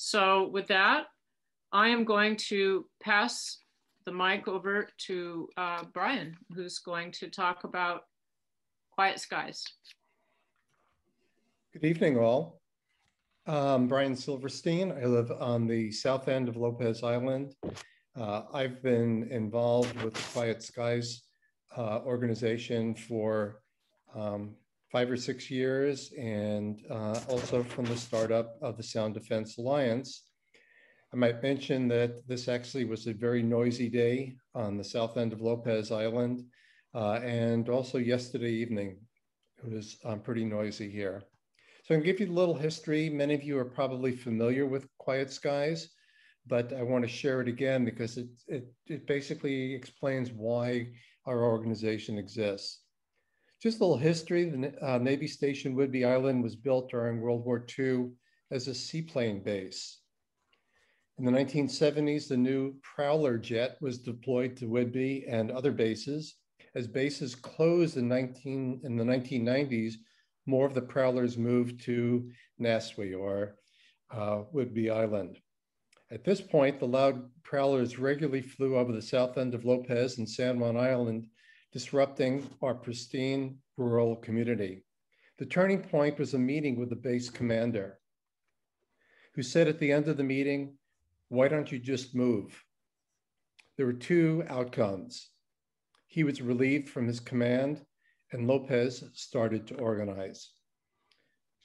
So with that, I am going to pass the mic over to uh, Brian, who's going to talk about Quiet Skies. Good evening, all. I'm Brian Silverstein. I live on the south end of Lopez Island. Uh, I've been involved with the Quiet Skies uh, organization for um, five or six years and uh, also from the startup of the Sound Defense Alliance. I might mention that this actually was a very noisy day on the south end of Lopez Island uh, and also yesterday evening. It was um, pretty noisy here. So I'm gonna give you a little history. Many of you are probably familiar with Quiet Skies, but I wanna share it again because it, it, it basically explains why our organization exists. Just a little history, the uh, Navy Station Whidbey Island was built during World War II as a seaplane base. In the 1970s, the new Prowler jet was deployed to Whidbey and other bases. As bases closed in, 19, in the 1990s, more of the Prowlers moved to NASWI or uh, Whidbey Island. At this point, the loud Prowlers regularly flew over the south end of Lopez and San Juan Island disrupting our pristine rural community. The turning point was a meeting with the base commander, who said at the end of the meeting, Why don't you just move? There were two outcomes. He was relieved from his command, and Lopez started to organize.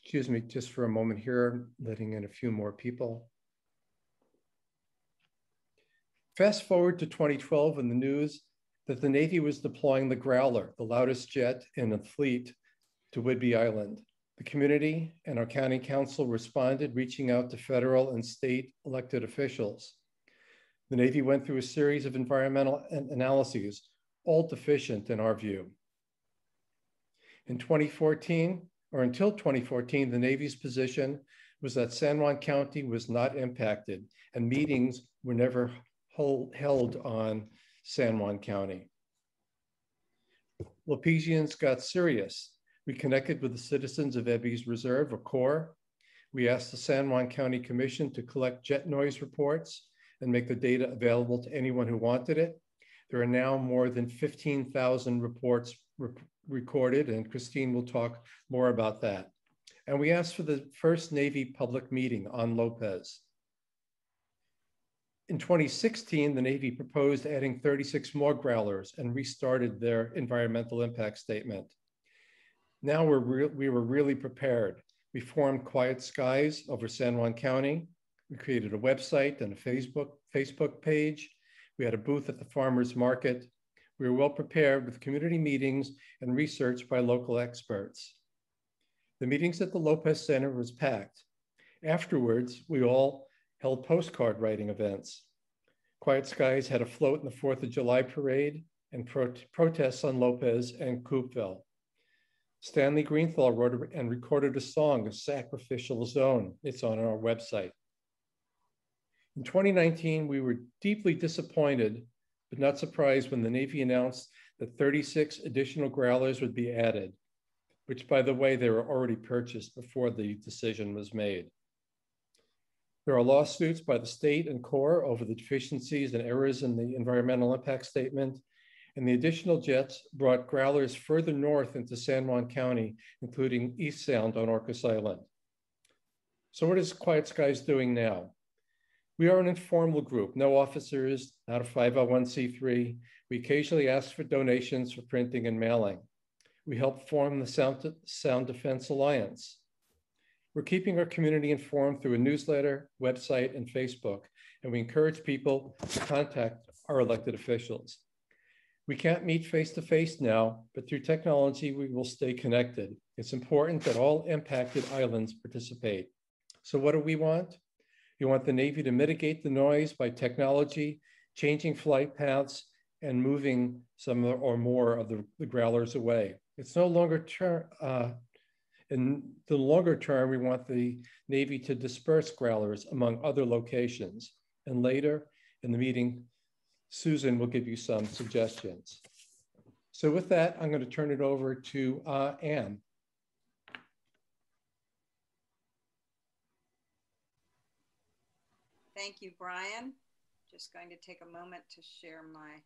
Excuse me just for a moment here, letting in a few more people. Fast forward to 2012 in the news that the Navy was deploying the Growler, the loudest jet in the fleet, to Whidbey Island. The community and our county council responded, reaching out to federal and state elected officials. The Navy went through a series of environmental analyses, all deficient in our view. In 2014, or until 2014, the Navy's position was that San Juan County was not impacted and meetings were never hold, held on San Juan County. Lopezians got serious. We connected with the citizens of Ebey's Reserve, or COER. We asked the San Juan County Commission to collect jet noise reports and make the data available to anyone who wanted it. There are now more than 15,000 reports re recorded, and Christine will talk more about that. And we asked for the first Navy public meeting on Lopez. In 2016, the Navy proposed adding 36 more growlers and restarted their environmental impact statement. Now we're we were really prepared. We formed Quiet Skies over San Juan County. We created a website and a Facebook, Facebook page. We had a booth at the farmer's market. We were well prepared with community meetings and research by local experts. The meetings at the Lopez Center was packed. Afterwards, we all held postcard writing events. Quiet Skies had a float in the 4th of July parade and pro protests on Lopez and Coupeville. Stanley Greenthal wrote and recorded a song, A Sacrificial Zone. It's on our website. In 2019, we were deeply disappointed, but not surprised when the Navy announced that 36 additional growlers would be added, which by the way, they were already purchased before the decision was made. There are lawsuits by the state and COER over the deficiencies and errors in the environmental impact statement. And the additional jets brought growlers further north into San Juan County, including East Sound on Orcas Island. So what is Quiet Skies doing now? We are an informal group, no officers, not a 501c3. We occasionally ask for donations for printing and mailing. We help form the Sound, Sound Defense Alliance. We're keeping our community informed through a newsletter, website, and Facebook, and we encourage people to contact our elected officials. We can't meet face to face now, but through technology, we will stay connected. It's important that all impacted islands participate. So, what do we want? We want the Navy to mitigate the noise by technology, changing flight paths, and moving some or more of the, the growlers away. It's no longer uh, in the longer term, we want the Navy to disperse growlers among other locations. And later in the meeting, Susan will give you some suggestions. So with that, I'm going to turn it over to uh, Anne. Thank you, Brian. Just going to take a moment to share my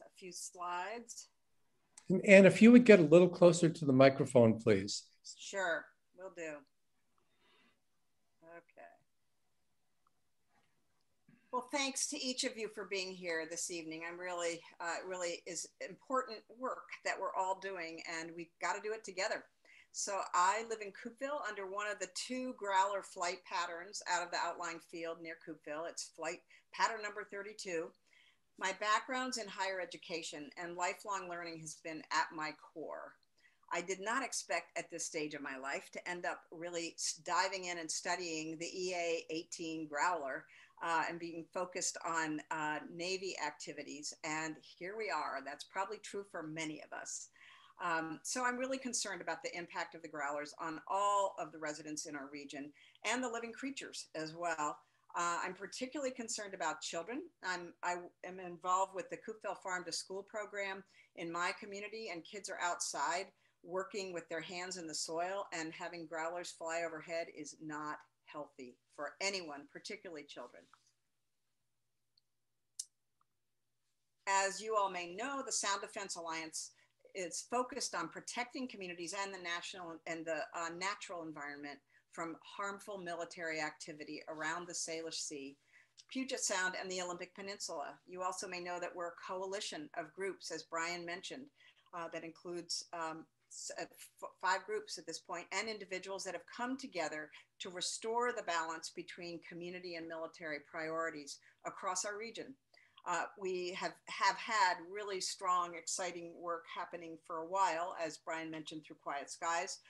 a few slides. And if you would get a little closer to the microphone, please. Sure, will do. Okay. Well, thanks to each of you for being here this evening. I'm really, uh, really is important work that we're all doing, and we've got to do it together. So I live in Coupeville under one of the two growler flight patterns out of the outlying field near Coupeville. It's flight pattern number 32. My background's in higher education and lifelong learning has been at my core. I did not expect at this stage of my life to end up really diving in and studying the EA 18 Growler uh, and being focused on uh, Navy activities. And here we are. That's probably true for many of us. Um, so I'm really concerned about the impact of the growlers on all of the residents in our region and the living creatures as well. Uh, I'm particularly concerned about children. I'm, I am involved with the Coupeville Farm to School program in my community, and kids are outside working with their hands in the soil, and having growlers fly overhead is not healthy for anyone, particularly children. As you all may know, the Sound Defense Alliance is focused on protecting communities and the national and the uh, natural environment from harmful military activity around the Salish Sea, Puget Sound, and the Olympic Peninsula. You also may know that we're a coalition of groups, as Brian mentioned, uh, that includes um, uh, five groups at this point and individuals that have come together to restore the balance between community and military priorities across our region. Uh, we have, have had really strong, exciting work happening for a while, as Brian mentioned, through Quiet Skies,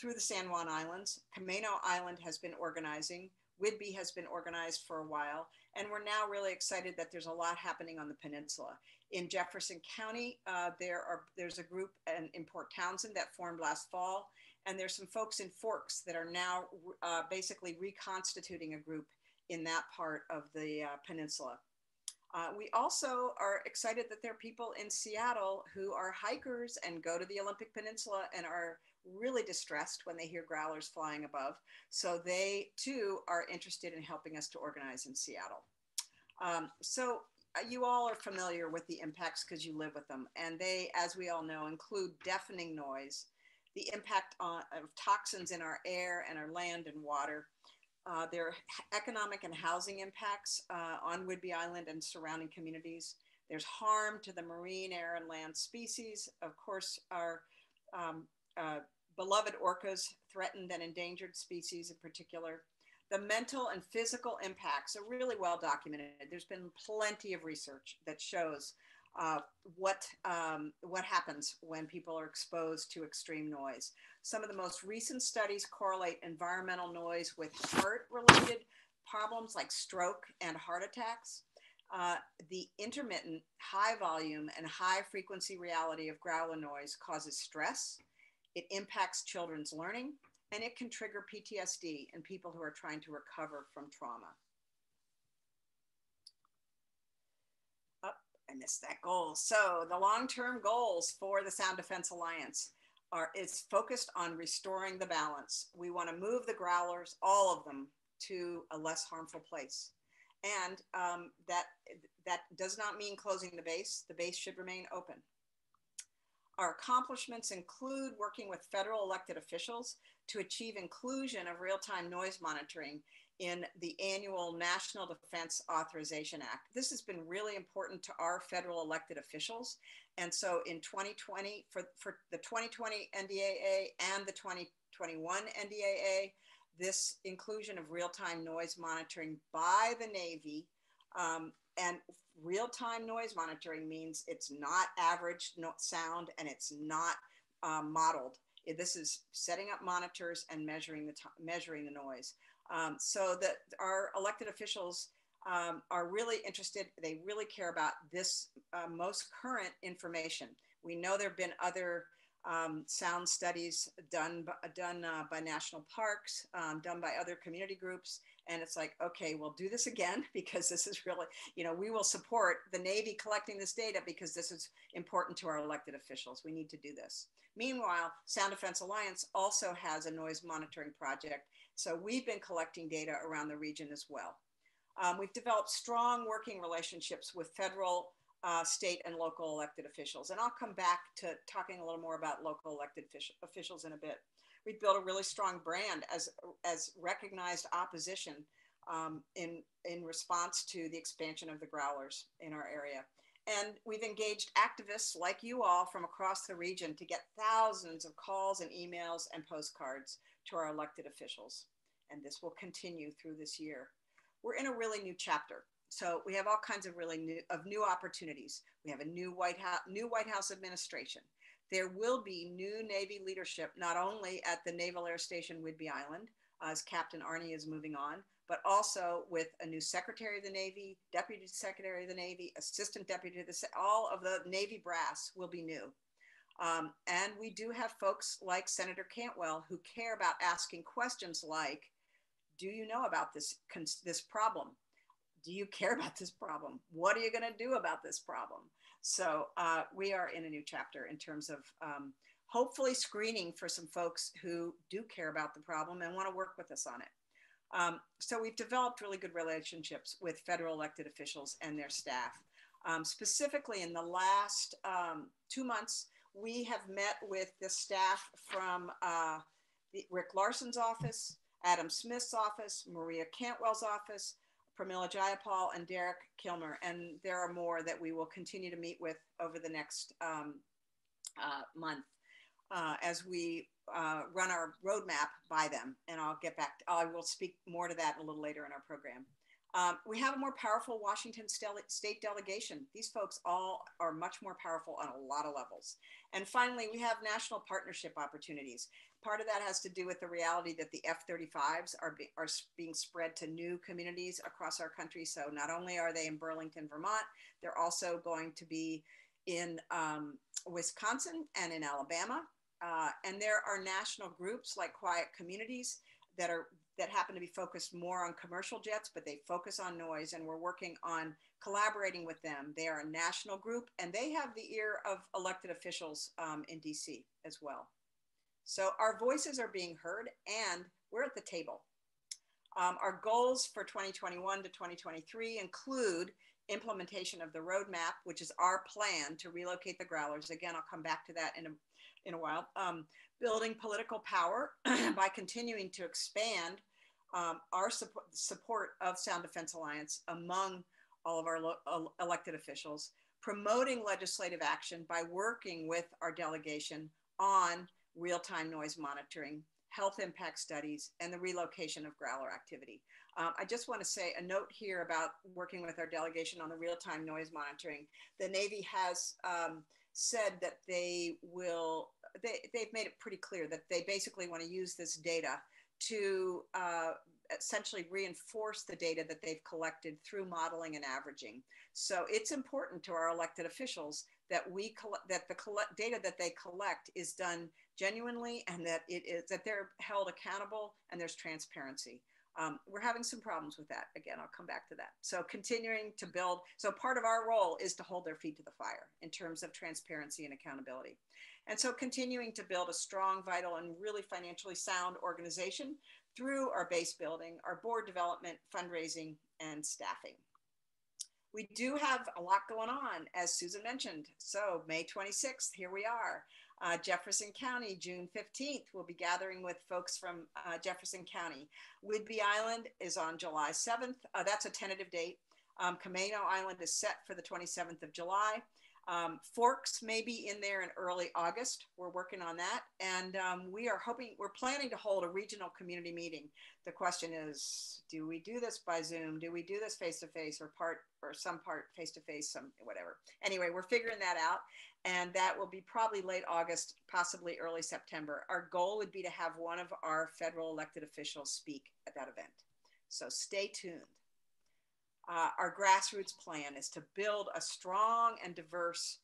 through the San Juan Islands. Camano Island has been organizing. Whidbey has been organized for a while. And we're now really excited that there's a lot happening on the peninsula. In Jefferson County, uh, there are, there's a group in, in, Port Townsend that formed last fall. And there's some folks in Forks that are now uh, basically reconstituting a group in that part of the uh, peninsula. Uh, we also are excited that there are people in Seattle who are hikers and go to the Olympic Peninsula and are really distressed when they hear growlers flying above. So they too are interested in helping us to organize in Seattle. Um, so uh, you all are familiar with the impacts because you live with them. And they, as we all know, include deafening noise, the impact on, of toxins in our air and our land and water, uh, there are economic and housing impacts uh, on Whidbey Island and surrounding communities. There's harm to the marine, air, and land species. Of course, our um, uh, beloved orcas, threatened and endangered species in particular. The mental and physical impacts are really well documented. There's been plenty of research that shows uh, what, um, what happens when people are exposed to extreme noise. Some of the most recent studies correlate environmental noise with heart related problems like stroke and heart attacks. Uh, the intermittent high volume and high frequency reality of growler noise causes stress. It impacts children's learning and it can trigger PTSD in people who are trying to recover from trauma. Oh, I missed that goal. So the long-term goals for the Sound Defense Alliance are is focused on restoring the balance. We want to move the growlers, all of them, to a less harmful place. And um, that, that does not mean closing the base. The base should remain open. Our accomplishments include working with federal elected officials to achieve inclusion of real-time noise monitoring in the annual National Defense Authorization Act. This has been really important to our federal elected officials. And so in 2020, for, for the 2020 NDAA and the 2021 NDAA, this inclusion of real-time noise monitoring by the Navy um, and real-time noise monitoring means it's not average sound and it's not um, modeled. This is setting up monitors and measuring the measuring the noise. Um, so that our elected officials um, are really interested. They really care about this uh, most current information. We know there have been other um, sound studies done done uh, by national parks, um, done by other community groups, and it's like, okay, we'll do this again because this is really, you know, we will support the Navy collecting this data because this is important to our elected officials. We need to do this. Meanwhile, Sound Defense Alliance also has a noise monitoring project, so we've been collecting data around the region as well. Um, we've developed strong working relationships with federal, uh, state, and local elected officials. And I'll come back to talking a little more about local elected officials in a bit. We've built a really strong brand as, as recognized opposition um, in, in response to the expansion of the growlers in our area. And we've engaged activists like you all from across the region to get thousands of calls and emails and postcards to our elected officials. And this will continue through this year. We're in a really new chapter. So we have all kinds of really new of new opportunities. We have a new White House, new White House administration. There will be new Navy leadership, not only at the Naval Air Station Whidbey Island, as Captain Arny is moving on, but also with a new Secretary of the Navy, Deputy Secretary of the Navy, Assistant Deputy of the, all of the Navy brass will be new. Um, and we do have folks like Senator Cantwell who care about asking questions like, do you know about this, this problem? Do you care about this problem? What are you going to do about this problem? So uh, we are in a new chapter in terms of um, hopefully screening for some folks who do care about the problem and want to work with us on it. Um, so we've developed really good relationships with federal elected officials and their staff. Um, specifically, in the last um, two months, we have met with the staff from uh, the, Rick Larsen's office, Adam Smith's office, Maria Cantwell's office, Pramila Jayapal, and Derek Kilmer. And there are more that we will continue to meet with over the next um, uh, month uh, as we uh, run our roadmap by them. And I'll get back, to, I will speak more to that a little later in our program. Um, we have a more powerful Washington state delegation. These folks all are much more powerful on a lot of levels. And finally, we have national partnership opportunities. Part of that has to do with the reality that the F-35s are, be, are being spread to new communities across our country. So not only are they in Burlington, Vermont, they're also going to be in um, Wisconsin and in Alabama. Uh, and there are national groups like Quiet Communities that are that happen to be focused more on commercial jets, but they focus on noise, and we're working on collaborating with them. They are a national group, and they have the ear of elected officials um, in DC as well. So our voices are being heard, and we're at the table. Um, our goals for 2021 to 2023 include implementation of the roadmap, which is our plan to relocate the growlers. Again, I'll come back to that in a, in a while. Um, building political power by continuing to expand um, our support, support of Sound Defense Alliance among all of our lo- elected officials, promoting legislative action by working with our delegation on real time noise monitoring, health impact studies, and the relocation of growler activity. Um, I just want to say a note here about working with our delegation on the real time noise monitoring. The Navy has um, said that they will they, they've made it pretty clear that they basically want to use this data to uh, essentially reinforce the data that they've collected through modeling and averaging. So it's important to our elected officials that we collect that the collect data that they collect is done genuinely and that it is that they're held accountable and there's transparency. Um, we're having some problems with that. Again, I'll come back to that. So continuing to build. So part of our role is to hold their feet to the fire in terms of transparency and accountability. And so continuing to build a strong, vital, and really financially sound organization through our base building, our board development, fundraising, and staffing. We do have a lot going on, as Susan mentioned. So May 26th, here we are. Uh, Jefferson County, June 15th, we'll be gathering with folks from uh, Jefferson County. Whidbey Island is on July 7th. Uh, that's a tentative date. Um, Island is set for the 27th of July. Um, Forks may be in there in early August. We're working on that. And um, we are hoping, we're planning to hold a regional community meeting. The question is, do we do this by Zoom? Do we do this face to face or part or some part face to face, some whatever? Anyway, we're figuring that out. And that will be probably late August, possibly early September. Our goal would be to have one of our federal elected officials speak at that event. So stay tuned uh, our grassroots plan is to build a strong and diverse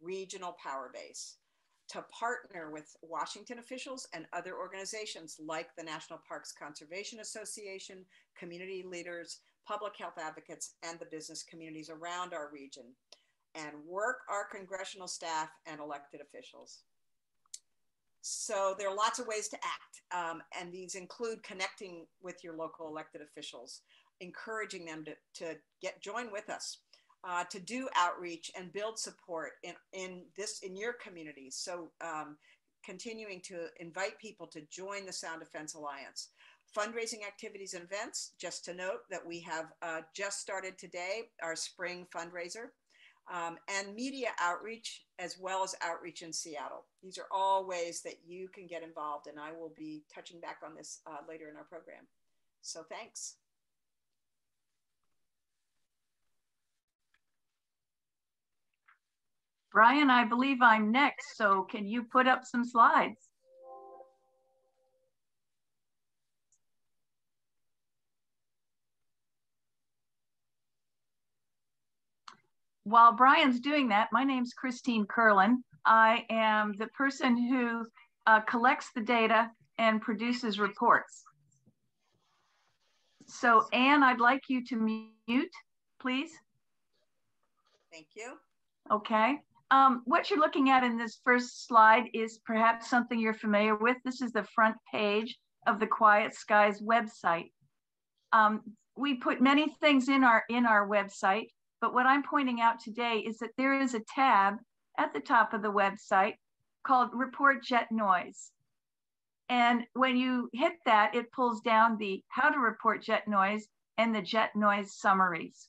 regional power base to partner with Washington officials and other organizations like the National Parks Conservation Association, community leaders, public health advocates, and the business communities around our region, and work our congressional staff and elected officials. So there are lots of ways to act, um, and these include connecting with your local elected officials, encouraging them to, to get join with us uh, to do outreach and build support in, in this in your communities. So um, continuing to invite people to join the Sound Defense Alliance. Fundraising activities and events, just to note that we have uh, just started today our spring fundraiser um, and media outreach as well as outreach in Seattle. These are all ways that you can get involved and I will be touching back on this uh, later in our program. So thanks. Brian, I believe I'm next, so can you put up some slides? While Brian's doing that, my name's Christine Curlin. I am the person who uh, collects the data and produces reports. So Anne, I'd like you to mute, please. Thank you. Okay. Um, what you're looking at in this first slide is perhaps something you're familiar with. This is the front page of the Quiet Skies website. Um, we put many things in our in our website, but what I'm pointing out today is that there is a tab at the top of the website called Report Jet Noise. And when you hit that, it pulls down the how to report jet noise and the jet noise summaries.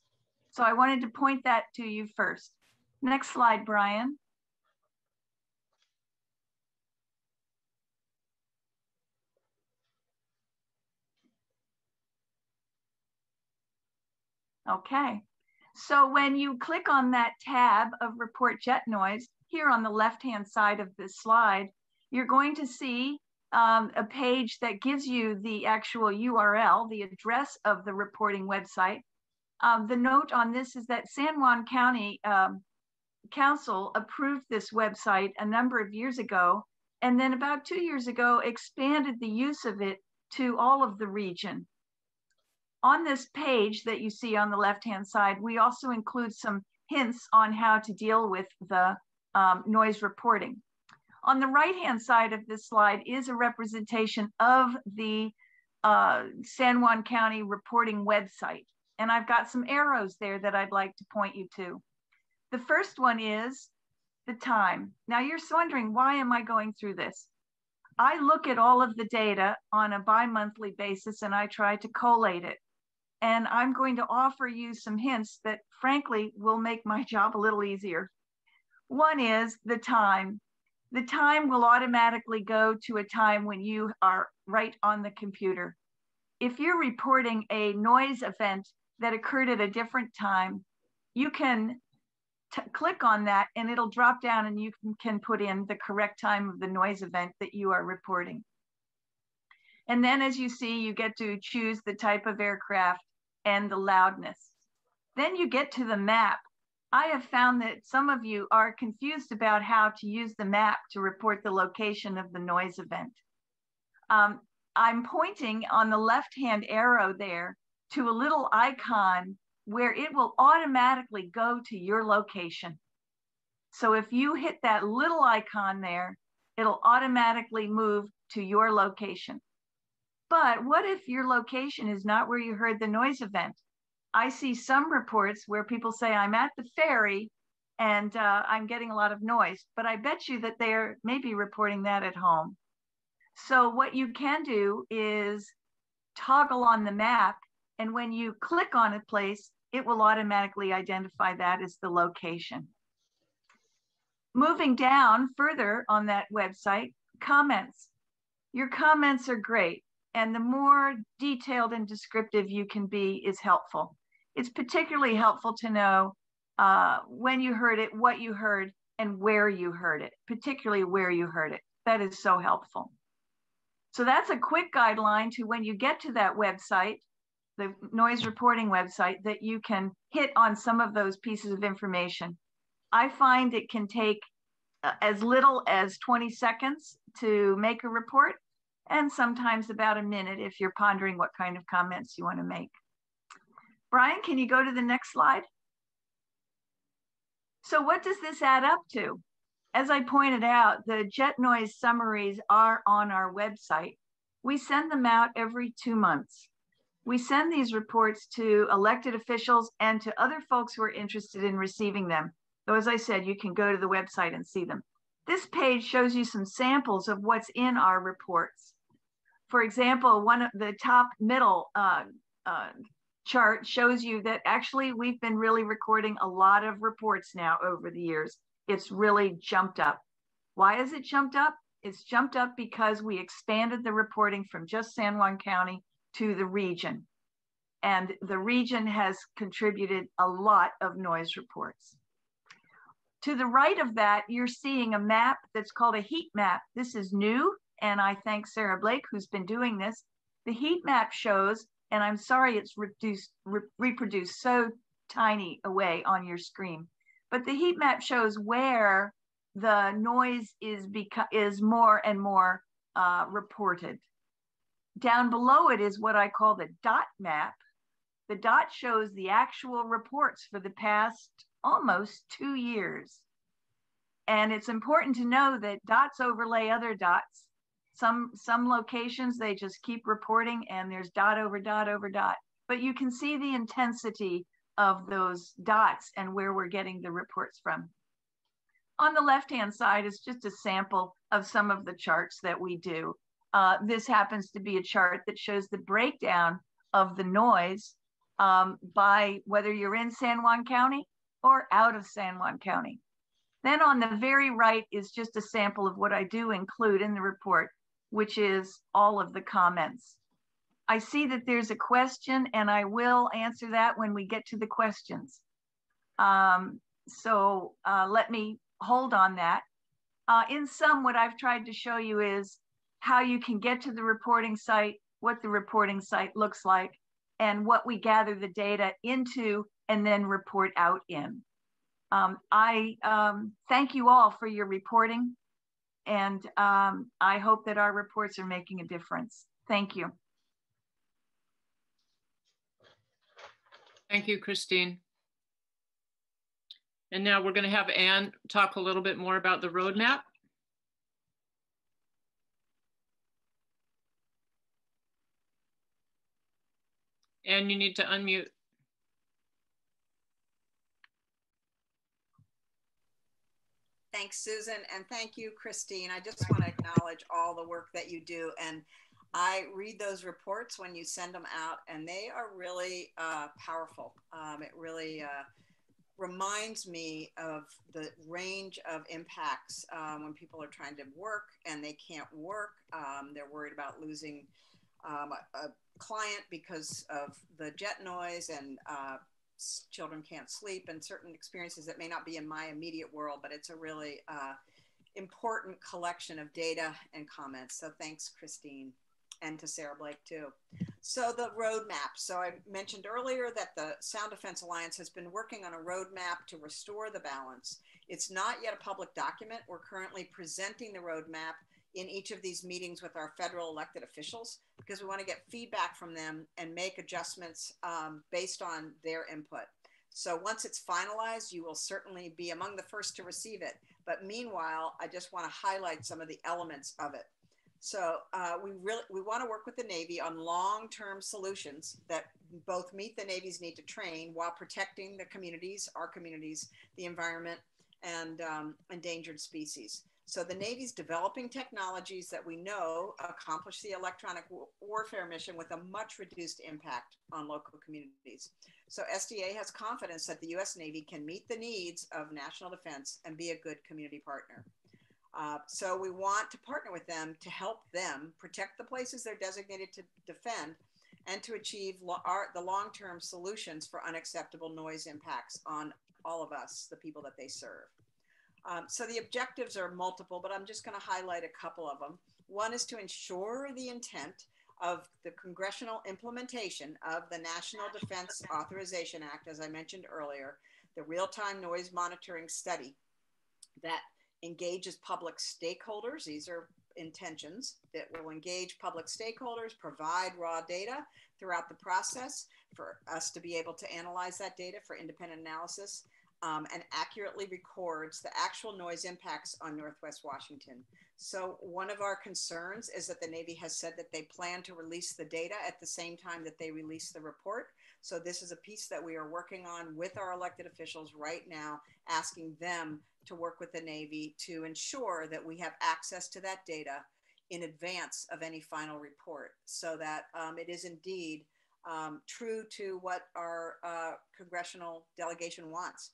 So I wanted to point that to you first. Next slide, Brian. Okay, so when you click on that tab of report jet noise here on the left-hand side of this slide, you're going to see um, a page that gives you the actual URL, the address of the reporting website. Um, the note on this is that San Juan County um, council approved this website a number of years ago, and then about two years ago expanded the use of it to all of the region. On this page that you see on the left-hand side, we also include some hints on how to deal with the um, noise reporting. On the right-hand side of this slide is a representation of the uh, San Juan County reporting website. And I've got some arrows there that I'd like to point you to. The first one is the time. Now you're wondering, why am I going through this? I look at all of the data on a bi-monthly basis and I try to collate it. And I'm going to offer you some hints that frankly will make my job a little easier. One is the time. The time will automatically go to a time when you are right on the computer. If you're reporting a noise event that occurred at a different time, you can click on that and it'll drop down and you can, can put in the correct time of the noise event that you are reporting. And then as you see, you get to choose the type of aircraft and the loudness. Then you get to the map. I have found that some of you are confused about how to use the map to report the location of the noise event. Um, I'm pointing on the left-hand arrow there to a little icon where it will automatically go to your location. So if you hit that little icon there, it'll automatically move to your location. But what if your location is not where you heard the noise event? I see some reports where people say, I'm at the ferry and uh, I'm getting a lot of noise, but I bet you that they're maybe reporting that at home. So what you can do is toggle on the map. And when you click on a place, it will automatically identify that as the location. Moving down further on that website, comments. Your comments are great, and the more detailed and descriptive you can be is helpful. It's particularly helpful to know uh, when you heard it, what you heard, and where you heard it, particularly where you heard it. That is so helpful. So that's a quick guideline to when you get to that website, the noise reporting website that you can hit on some of those pieces of information. I find it can take uh, as little as 20 seconds to make a report and sometimes about a minute if you're pondering what kind of comments you want to make. Brian, can you go to the next slide? So what does this add up to? As I pointed out, the jet noise summaries are on our website. We send them out every two months We send these reports to elected officials and to other folks who are interested in receiving them. Though, as I said, you can go to the website and see them. This page shows you some samples of what's in our reports. For example, one of the top middle uh, uh, chart shows you that actually we've been really recording a lot of reports now over the years. It's really jumped up. Why has it jumped up? It's jumped up because we expanded the reporting from just San Juan County to the region. And the region has contributed a lot of noise reports. To the right of that, you're seeing a map that's called a heat map. This is new, and I thank Sarah Blake, who's been doing this. The heat map shows, and I'm sorry it's reduced, re reproduced so tiny away on your screen, but the heat map shows where the noise is, is more and more uh, reported. Down below it is what I call the dot map. The dot shows the actual reports for the past almost two years. And it's important to know that dots overlay other dots. Some, some locations, they just keep reporting and there's dot over dot over dot. But you can see the intensity of those dots and where we're getting the reports from. On the left-hand side is just a sample of some of the charts that we do. Uh, this happens to be a chart that shows the breakdown of the noise um, by whether you're in San Juan County or out of San Juan County. Then on the very right is just a sample of what I do include in the report, which is all of the comments. I see that there's a question and I will answer that when we get to the questions. Um, so uh, let me hold on that. Uh, in sum, what I've tried to show you is how you can get to the reporting site, what the reporting site looks like, and what we gather the data into and then report out in. Um, I um, thank you all for your reporting, and um, I hope that our reports are making a difference. Thank you. Thank you, Christine. And now we're going to have Anne talk a little bit more about the roadmap. And you need to unmute. Thanks, Susan, and thank you, Christine. I just want to acknowledge all the work that you do. And I read those reports when you send them out, and they are really uh, powerful. Um, it really uh, reminds me of the range of impacts um, when people are trying to work and they can't work. Um, they're worried about losing um, a, a, client because of the jet noise and uh, children can't sleep and certain experiences that may not be in my immediate world, but it's a really uh, important collection of data and comments. So thanks, Christine and to Sarah Blake too. So the roadmap. So I mentioned earlier that the Sound Defense Alliance has been working on a roadmap to restore the balance. It's not yet a public document. We're currently presenting the roadmap in each of these meetings with our federal elected officials because we want to get feedback from them and make adjustments um, based on their input. So once it's finalized, you will certainly be among the first to receive it. But meanwhile, I just want to highlight some of the elements of it. So uh, we really we want to work with the Navy on long-term solutions that both meet the Navy's need to train while protecting the communities, our communities, the environment, and um, endangered species. So the Navy's developing technologies that we know accomplish the electronic warfare mission with a much reduced impact on local communities. So SDA has confidence that the US Navy can meet the needs of national defense and be a good community partner. Uh, so we want to partner with them to help them protect the places they're designated to defend and to achieve lo- our, the long-term solutions for unacceptable noise impacts on all of us, the people that they serve. Um, so the objectives are multiple, but I'm just going to highlight a couple of them. One is to ensure the intent of the congressional implementation of the National Defense Authorization Act, as I mentioned earlier, the real time noise monitoring study that engages public stakeholders. These are intentions that will engage public stakeholders, provide raw data throughout the process for us to be able to analyze that data for independent analysis um, and accurately records the actual noise impacts on Northwest Washington. So one of our concerns is that the Navy has said that they plan to release the data at the same time that they release the report. So this is a piece that we are working on with our elected officials right now, asking them to work with the Navy to ensure that we have access to that data in advance of any final report so that um, it is indeed um, true to what our uh, congressional delegation wants.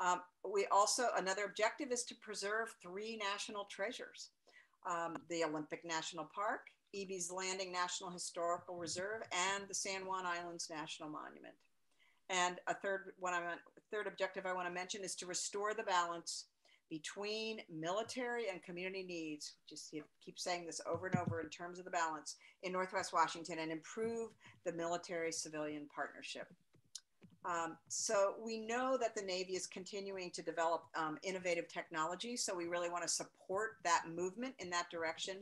Um, we also, another objective is to preserve three national treasures. Um, the Olympic National Park, Ebey's Landing National Historical Reserve, and the San Juan Islands National Monument. And a third, one I want, third objective I want to mention is to restore the balance between military and community needs, just keep saying this over and over in terms of the balance in Northwest Washington and improve the military civilian partnership. Um, so we know that the Navy is continuing to develop um, innovative technology. So we really want to support that movement in that direction,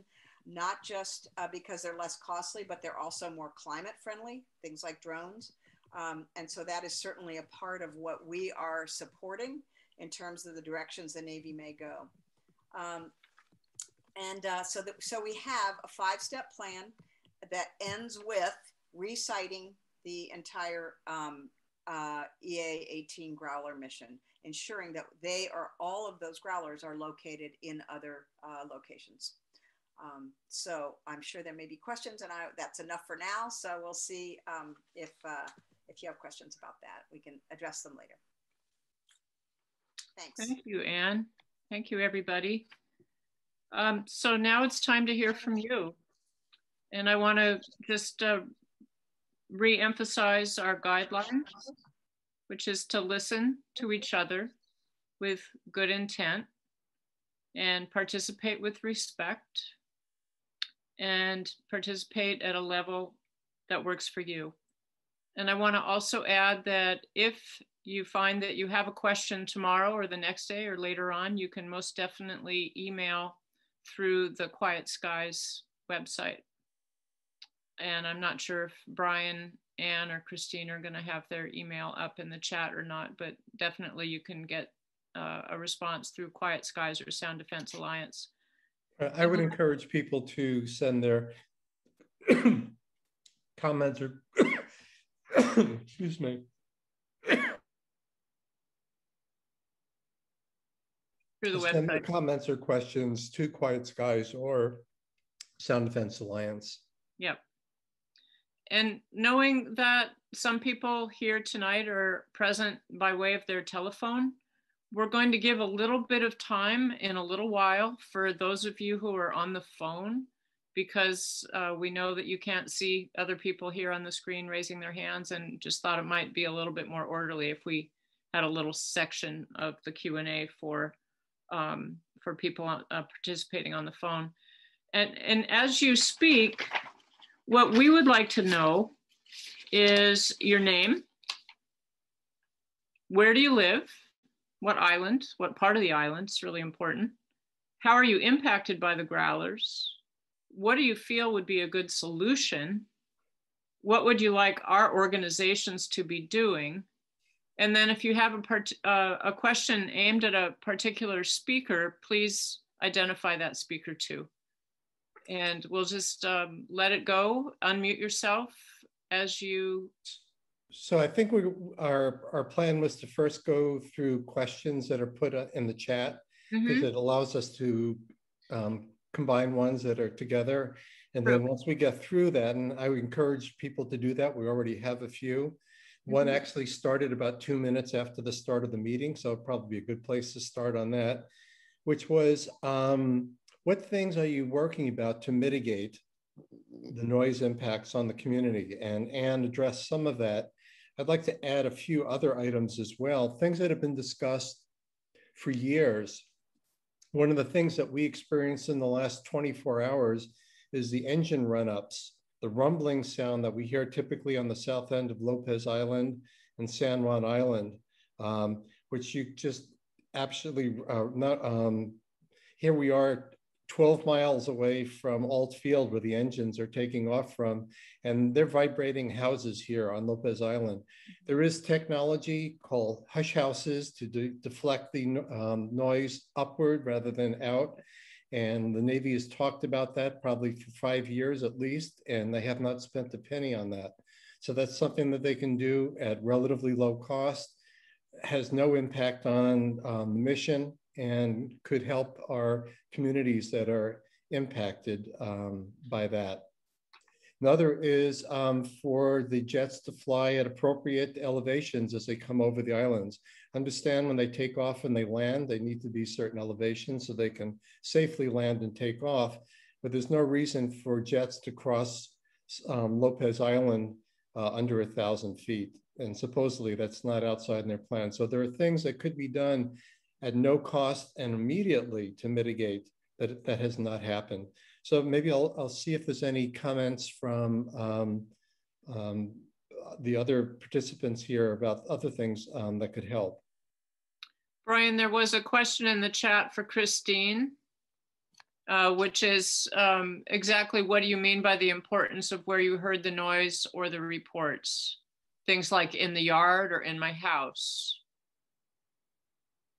not just uh, because they're less costly, but they're also more climate friendly, things like drones. Um, and so that is certainly a part of what we are supporting in terms of the directions the Navy may go. Um, and uh, so, that, so we have a five-step plan that ends with reciting the entire um, uh, EA-18 Growler mission, ensuring that they are all of those growlers are located in other uh, locations. Um, so I'm sure there may be questions, and I, that's enough for now. So we'll see um, if uh, if you have questions about that, we can address them later. Thanks. Thank you, Anne. Thank you, everybody. Um, so now it's time to hear from you. And I want to just uh, re-emphasize our guidelines, which is to listen to each other with good intent and participate with respect and participate at a level that works for you. And I want to also add that if you find that you have a question tomorrow or the next day or later on, you can most definitely email through the Quiet Skies website. And I'm not sure if Brian, Anne, or Christine are going to have their email up in the chat or not, but definitely you can get uh, a response through Quiet Skies or Sound Defense Alliance. I would encourage people to send their comments or, excuse me, through the Send website. comments or questions to Quiet Skies or Sound Defense Alliance. Yep. And knowing that some people here tonight are present by way of their telephone, we're going to give a little bit of time in a little while for those of you who are on the phone because uh, we know that you can't see other people here on the screen raising their hands and just thought it might be a little bit more orderly if we had a little section of the Q&A for um, for people uh, participating on the phone. And, and as you speak, what we would like to know is your name, where do you live, what island, what part of the island? Is really important, how are you impacted by the growlers, what do you feel would be a good solution, what would you like our organizations to be doing, and then if you have a, part, uh, a question aimed at a particular speaker, please identify that speaker too. And we'll just um, let it go, unmute yourself as you. So I think we, our, our plan was to first go through questions that are put in the chat because mm -hmm. it allows us to um, combine ones that are together. And then once we get through that, and I would encourage people to do that, we already have a few. One mm-hmm. actually started about two minutes after the start of the meeting, so probably be a good place to start on that, which was um, what things are you working about to mitigate the noise impacts on the community? And Anne addressed some of that. I'd like to add a few other items as well, things that have been discussed for years. One of the things that we experienced in the last 24 hours is the engine run-ups the rumbling sound that we hear typically on the south end of Lopez Island and San Juan Island, um, which you just absolutely uh, not. Um, here we are 12 miles away from Ault Field where the engines are taking off from, and they're vibrating houses here on Lopez Island. There is technology called hush houses to de deflect the um, noise upward rather than out. And the Navy has talked about that probably for five years at least, and they have not spent a penny on that. So that's something that they can do at relatively low cost, has no impact on um, the mission, and could help our communities that are impacted um, by that. Another is um, for the jets to fly at appropriate elevations as they come over the islands. Understand when they take off and they land, they need to be certain elevations so they can safely land and take off. But there's no reason for jets to cross um, Lopez Island uh, under a thousand feet. And supposedly that's not outside in their plan. So there are things that could be done at no cost and immediately to mitigate that that has not happened. So maybe I'll, I'll see if there's any comments from um, um, the other participants here about other things um, that could help. Brian, there was a question in the chat for Christine, uh, which is um, exactly what do you mean by the importance of where you heard the noise or the reports? Things like in the yard or in my house.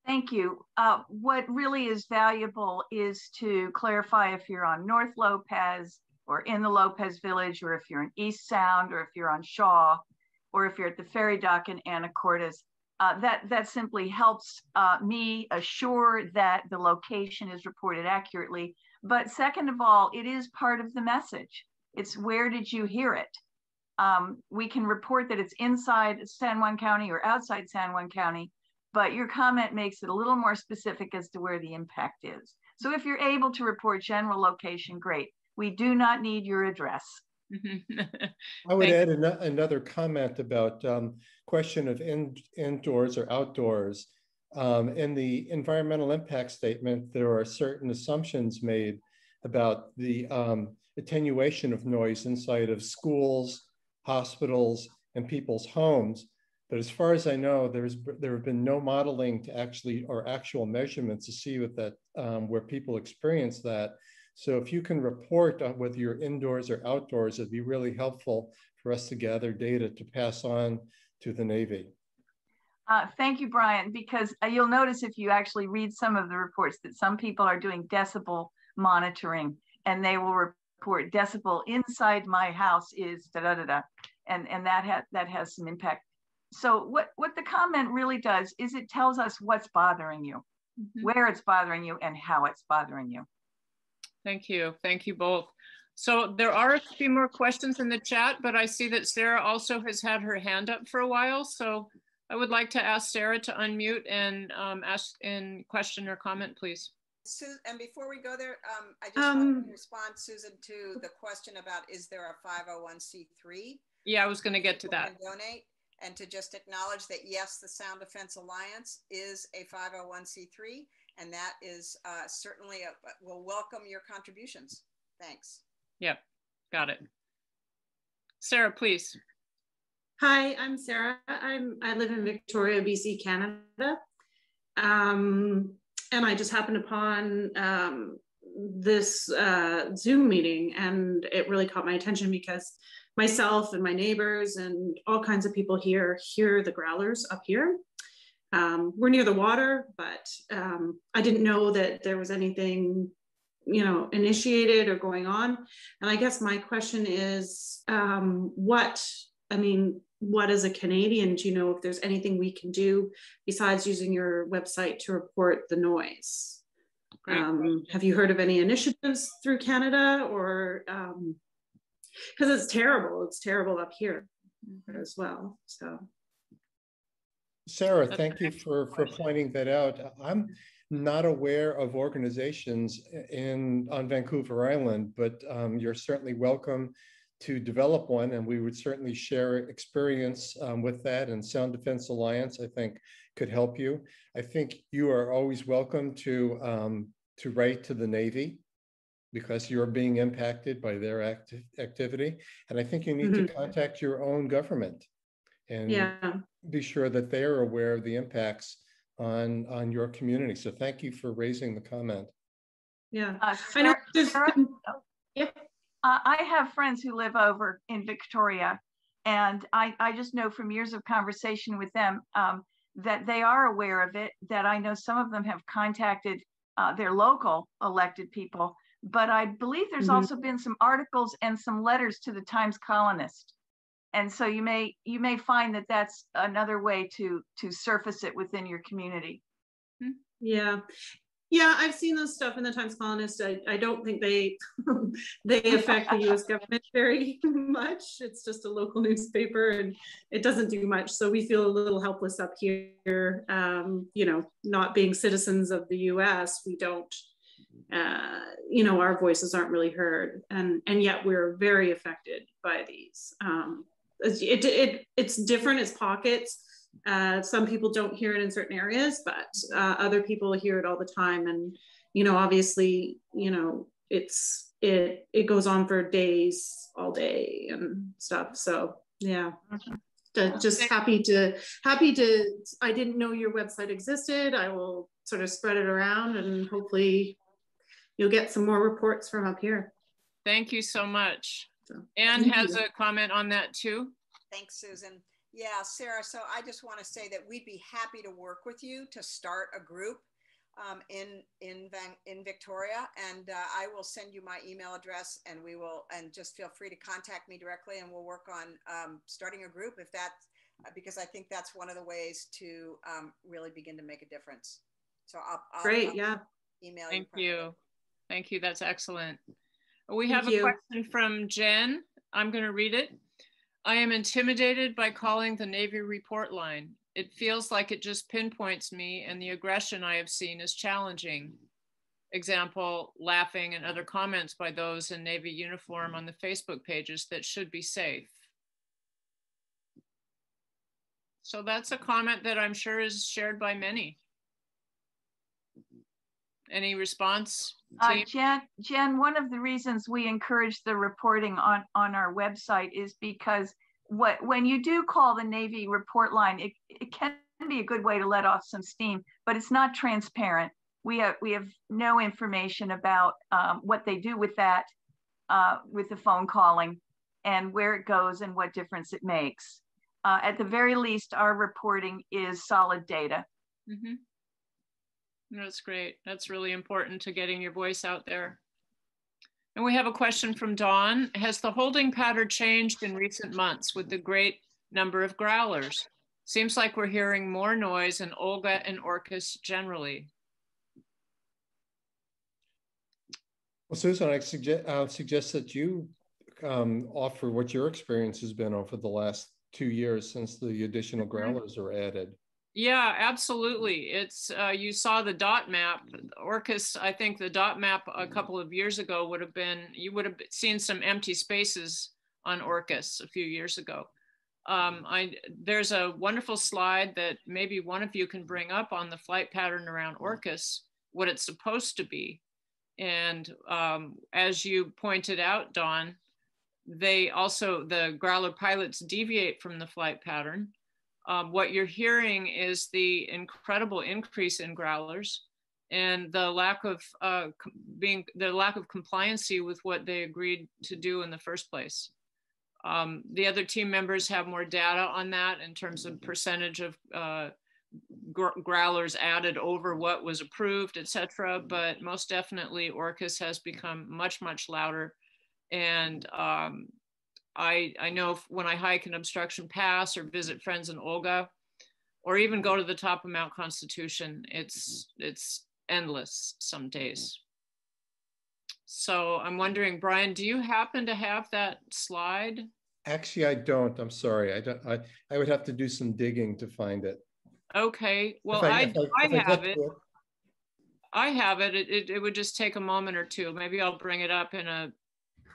Thank you. Uh, what really is valuable is to clarify if you're on North Lopez or in the Lopez Village, or if you're in East Sound, or if you're on Shaw, or if you're at the ferry dock in Anacortes. Uh, that, that simply helps uh, me assure that the location is reported accurately. But second of all, it is part of the message. It's where did you hear it? Um, we can report that it's inside San Juan County or outside San Juan County, but your comment makes it a little more specific as to where the impact is. So if you're able to report general location, great. We do not need your address. I would add an another comment about um, question of in indoors or outdoors. Um, in the environmental impact statement, there are certain assumptions made about the um, attenuation of noise inside of schools, hospitals, and people's homes. But as far as I know, there's there have been no modeling to actually or actual measurements to see what that um, where people experience that. So if you can report on whether you're indoors or outdoors, it'd be really helpful for us to gather data to pass on to the Navy. Uh, thank you, Brian, because uh, you'll notice if you actually read some of the reports that some people are doing decibel monitoring and they will report decibel inside my house is da da da da. And, and that, ha that has some impact so what, what the comment really does is it tells us what's bothering you, mm -hmm. where it's bothering you and how it's bothering you. Thank you. Thank you both. So there are a few more questions in the chat, but I see that Sarah also has had her hand up for a while. So I would like to ask Sarah to unmute and um, ask in question or comment, please. and before we go there, um, I just um, want to respond, Susan, to the question about is there a 501c3? Yeah, I was going to get to that. Donate and to just acknowledge that yes, the Sound Defense Alliance is a 501c3, and that is uh, certainly a, will welcome your contributions. Thanks. Yep, got it. Sarah, please. Hi, I'm Sarah. I'm I live in Victoria, BC, Canada, um, and I just happened upon um, this uh, Zoom meeting, and it really caught my attention because myself and my neighbors and all kinds of people here hear the growlers up here. Um, we're near the water, but um, I didn't know that there was anything, you know, initiated or going on. And I guess my question is, um, what? I mean, what as a Canadian, do you know if there's anything we can do besides using your website to report the noise? Um, have you heard of any initiatives through Canada or um, because it's terrible. It's terrible up here mm-hmm. as well. So, Sarah, thank you for for pointing that out. I'm not aware of organizations in on Vancouver Island, but um, you're certainly welcome to develop one, and we would certainly share experience um, with that. And Sound Defense Alliance, I think, could help you. I think you are always welcome to um, to write to the Navy because you're being impacted by their acti activity. And I think you need mm -hmm. to mm-hmm. contact your own government and yeah. be sure that they are aware of the impacts on, on your community. So thank you for raising the comment. Yeah, uh, I know. yeah. Uh, I have friends who live over in Victoria, and I, I just know from years of conversation with them um, that they are aware of it, that I know some of them have contacted uh, their local elected people. But I believe there's Mhm. also been some articles and some letters to the Times Colonist. And so you may you may find that that's another way to to surface it within your community. Yeah. Yeah, I've seen those stuff in the Times Colonist. I, I don't think they they affect the US government very much. It's just a local newspaper and it doesn't do much. So we feel a little helpless up here. Um, you know, not being citizens of the US, we don't uh, you know, our voices aren't really heard. And and yet we're very affected by these. Um, it, it it's different, it's pockets uh, some people don't hear it in certain areas, but uh, other people hear it all the time. And, you know, obviously, you know, it's, it, it goes on for days, all day and stuff. So yeah, just happy to, happy to, I didn't know your website existed. I will sort of spread it around and hopefully you'll get some more reports from up here. Thank you so much. So, Anne has you. a comment on that too. Thanks, Susan. Yeah, Sarah, so I just want to say that we'd be happy to work with you to start a group um, in in Van, in Victoria, and uh, I will send you my email address, and we will and just feel free to contact me directly, and we'll work on um, starting a group if that because I think that's one of the ways to um, really begin to make a difference. So I'll, I'll Great, I'll yeah. email Thank you. Thank you. That's excellent. We Thank have a you. question from Jen. I'm going to read it. I am intimidated by calling the Navy report line. It feels like it just pinpoints me and the aggression I have seen is challenging. Example, laughing and other comments by those in Navy uniform on the Facebook pages that should be safe. So that's a comment that I'm sure is shared by many. Any response? Uh. Jen, Jen, one of the reasons we encourage the reporting on, on our website is because what when you do call the Navy report line, it, it can be a good way to let off some steam, but it's not transparent. We have we have no information about um, what they do with that, uh, with the phone calling, and where it goes and what difference it makes. Uh, at the very least, our reporting is solid data. Mm-hmm. That's great. That's really important to getting your voice out there. And we have a question from Dawn. Has the holding pattern changed in recent months with the great number of growlers? Seems like we're hearing more noise in Olga and Orcas generally. Well, Susan, I suggest, uh, suggest that you um, offer what your experience has been over the last two years since the additional growlers are added. Yeah, absolutely. It's uh, you saw the dot map. Orcas, I think the dot map a couple of years ago would have been you would have seen some empty spaces on Orcas a few years ago. Um, I there's a wonderful slide that maybe one of you can bring up on the flight pattern around Orcas, what it's supposed to be, and um, as you pointed out, Dawn, they also the growler pilots deviate from the flight pattern um, what you're hearing is the incredible increase in growlers and the lack of uh, being the lack of compliancy with what they agreed to do in the first place. Um, the other team members have more data on that in terms of percentage of uh, gr growlers added over what was approved, etc. But most definitely, Orcas has become much much louder, and um, I, I know when I hike an obstruction pass or visit friends in Olga, or even go to the top of Mount Constitution, it's mm-hmm. it's endless some mm-hmm. days. So I'm wondering, Brian, do you happen to have that slide? Actually, I don't. I'm sorry. I don't. I, I would have to do some digging to find it. Okay. Well, If I, if I, if get have it. I have it. It, it. it would just take a moment or two. Maybe I'll bring it up in a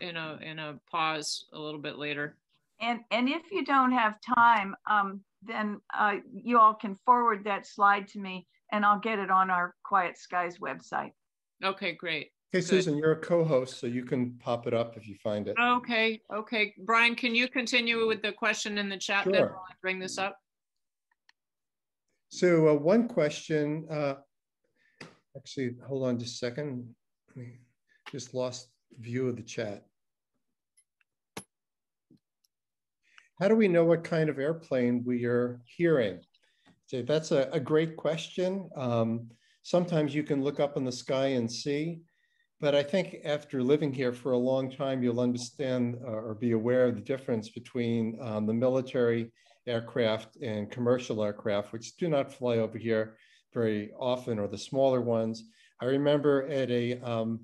in a in a pause a little bit later. And and if you don't have time, um, then uh, you all can forward that slide to me, and I'll get it on our Quiet Skies website. Okay, great. Okay, Susan, you're a co-host, so you can pop it up if you find it. Okay, okay. Brian, can you continue with the question in the chat then Sure. while I bring this up? So uh, one question, uh, actually, hold on just a second. Let me- Just lost view of the chat. How do we know what kind of airplane we are hearing? So that's a, a great question. Um, sometimes you can look up in the sky and see, but I think after living here for a long time, you'll understand uh, or be aware of the difference between um, the military aircraft and commercial aircraft, which do not fly over here very often, or the smaller ones. I remember at a um,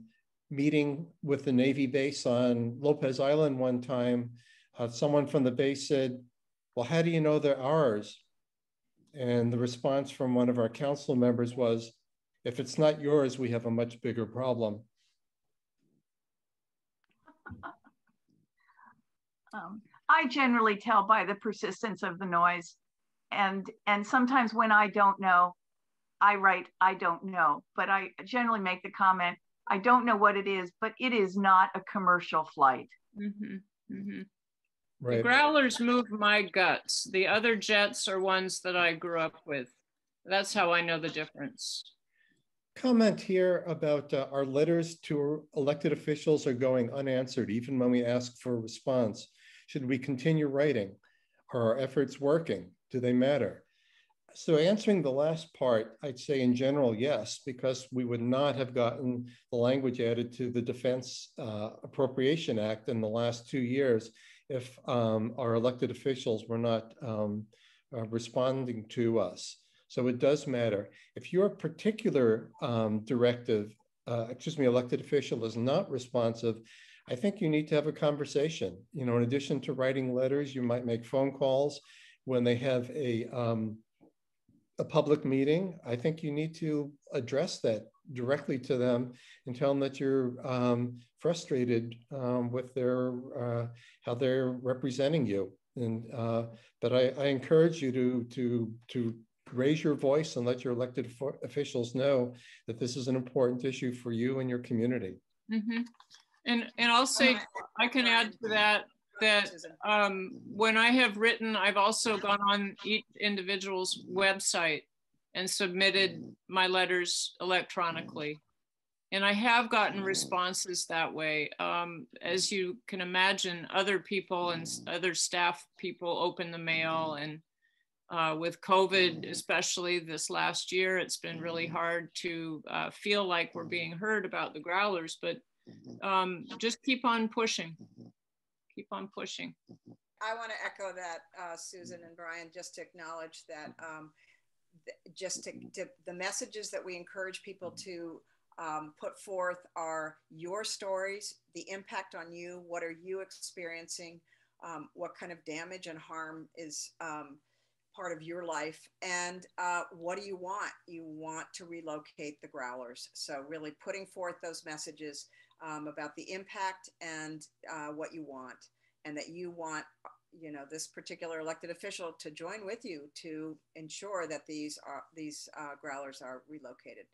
meeting with the Navy base on Lopez Island one time, uh, someone from the base said, Well, how do you know they're ours? And the response from one of our council members was, If it's not yours, we have a much bigger problem. Um, I generally tell by the persistence of the noise. And, and sometimes when I don't know, I write, I don't know, but I generally make the comment, I don't know what it is, but it is not a commercial flight. Mhm, mhm. The Right. growlers move my guts. The other jets are ones that I grew up with. That's how I know the difference. Comment here about uh, our letters to elected officials are going unanswered, even when we ask for a response. Should we continue writing? Are our efforts working? Do they matter? So answering the last part, I'd say in general, yes, because we would not have gotten the language added to the Defense uh, Appropriation Act in the last two years if um, our elected officials were not um, uh, responding to us. So it does matter. If your particular um, directive, uh, excuse me, elected official is not responsive, I think you need to have a conversation. You know, in addition to writing letters, you might make phone calls when they have a um, a public meeting. I think you need to address that directly to them and tell them that you're um, frustrated um, with their uh, how they're representing you. And uh, but I, I encourage you to to to raise your voice and let your elected officials know that this is an important issue for you and your community. Mhm. And, and I'll say, I can add to that, that um, when I have written, I've also gone on each individual's website and submitted my letters electronically. And I have gotten responses that way. Um, as you can imagine, other people and other staff people open the mail and uh, with COVID, especially this last year, it's been really hard to uh, feel like we're being heard about the growlers, but um, just keep on pushing. Keep on pushing. I want to echo that, uh, Susan and Brian, just to acknowledge that, um, th- just to, to the messages that we encourage people to um, put forth are your stories, the impact on you, what are you experiencing, um, what kind of damage and harm is um, part of your life, and uh, what do you want? You want to relocate the growlers. So, really putting forth those messages um, about the impact and uh, what you want and that you want you know this particular elected official to join with you to ensure that these are these uh, growlers are relocated.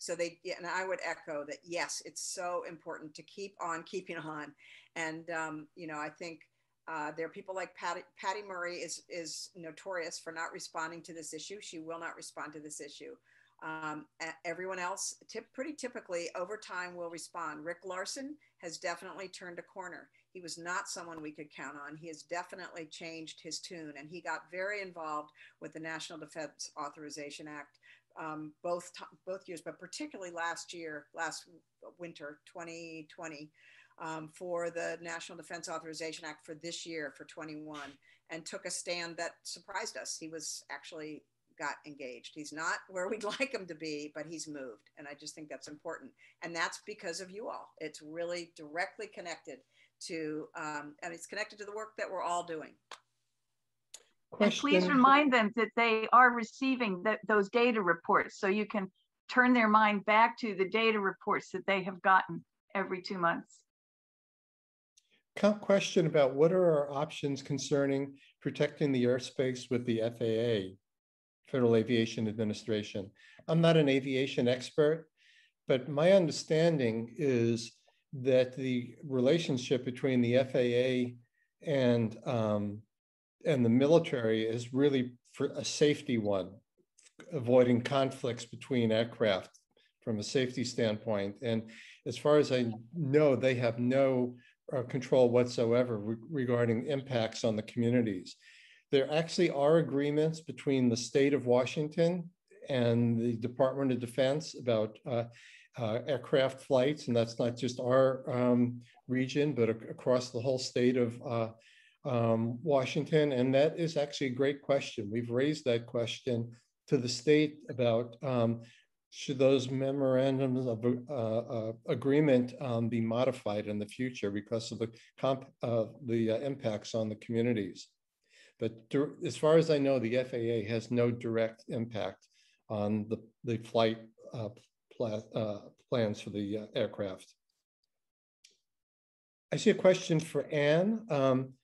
So they and i would echo that yes it's so important to keep on keeping on. And um, you know i think uh, there are people like patty, patty murray is is notorious for not responding to this issue. She will not respond to this issue. Um, everyone else tip, pretty typically over time will respond. Rick Larsen has definitely turned a corner he was not someone we could count on. He has definitely changed his tune, and he got very involved with the National Defense Authorization Act, um, both both years, but particularly last year, last winter, 2020, um, for the National Defense Authorization Act for this year, for 21, and took a stand that surprised us. He was actually got engaged. He's not where we'd like him to be, but he's moved, and I just think that's important, and that's because of you all. It's really directly connected to, um, and it's connected to the work that we're all doing. And please remind them that they are receiving th- those data reports so you can turn their mind back to the data reports that they have gotten every two months. Co- Question about what are our options concerning protecting the airspace with the FAA, Federal Aviation Administration? I'm not an aviation expert, but my understanding is that the relationship between the FAA and um, and the military is really for a safety one, avoiding conflicts between aircraft from a safety standpoint. And as far as I know, they have no uh, control whatsoever re- regarding impacts on the communities. There actually are agreements between the state of Washington and the Department of Defense about uh, uh, aircraft flights, and that's not just our um, region, but ac across the whole state of uh, um, Washington. And that is actually a great question. We've raised that question to the state about um, should those memorandums of uh, uh, agreement um, be modified in the future because of the comp, the uh, impacts on the communities. But as far as I know, the FAA has no direct impact on the, the flight uh, pla uh, plans for the aircraft. I see a question for Anne. Um,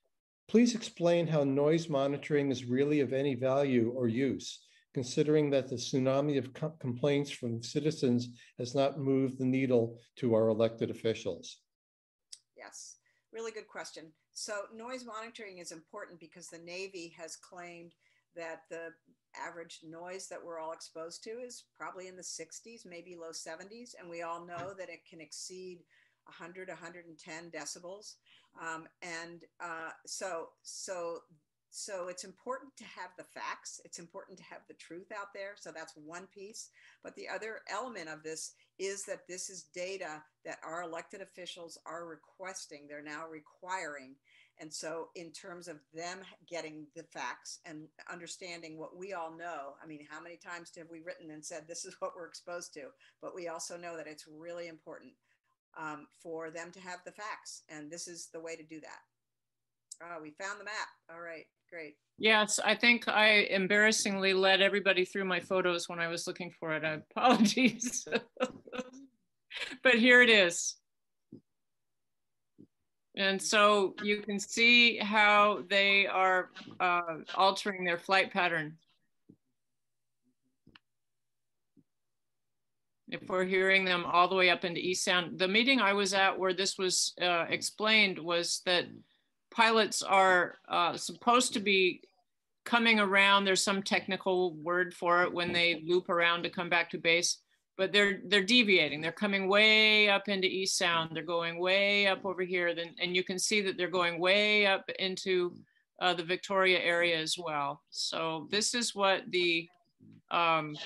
please explain how noise monitoring is really of any value or use considering that the tsunami of co complaints from citizens has not moved the needle to our elected officials? Yes, really good question. So noise monitoring is important because the Navy has claimed that the average noise that we're all exposed to is probably in the 60s, maybe low 70s. And we all know that it can exceed 100, 110 decibels. Um, and uh, so, so so it's important to have the facts. It's important to have the truth out there. So that's one piece. But the other element of this is that this is data that our elected officials are requesting, they're now requiring. And so, in terms of them getting the facts and understanding what we all know, I mean, how many times have we written and said this is what we're exposed to? But we also know that it's really important um, for them to have the facts. And this is the way to do that. Uh, we found the map. All right great. Yes, I think I embarrassingly led everybody through my photos when I was looking for it. I apologies. but here it is. And so you can see how they are uh, altering their flight pattern. If we're hearing them all the way up into East Sound, the meeting I was at where this was uh, explained was that pilots are uh, supposed to be coming around. There's some technical word for it when they loop around to come back to base, but they're they're deviating. They're coming way up into East Sound. They're going way up over here. Then and you can see that they're going way up into uh, the Victoria area as well. So this is what the um,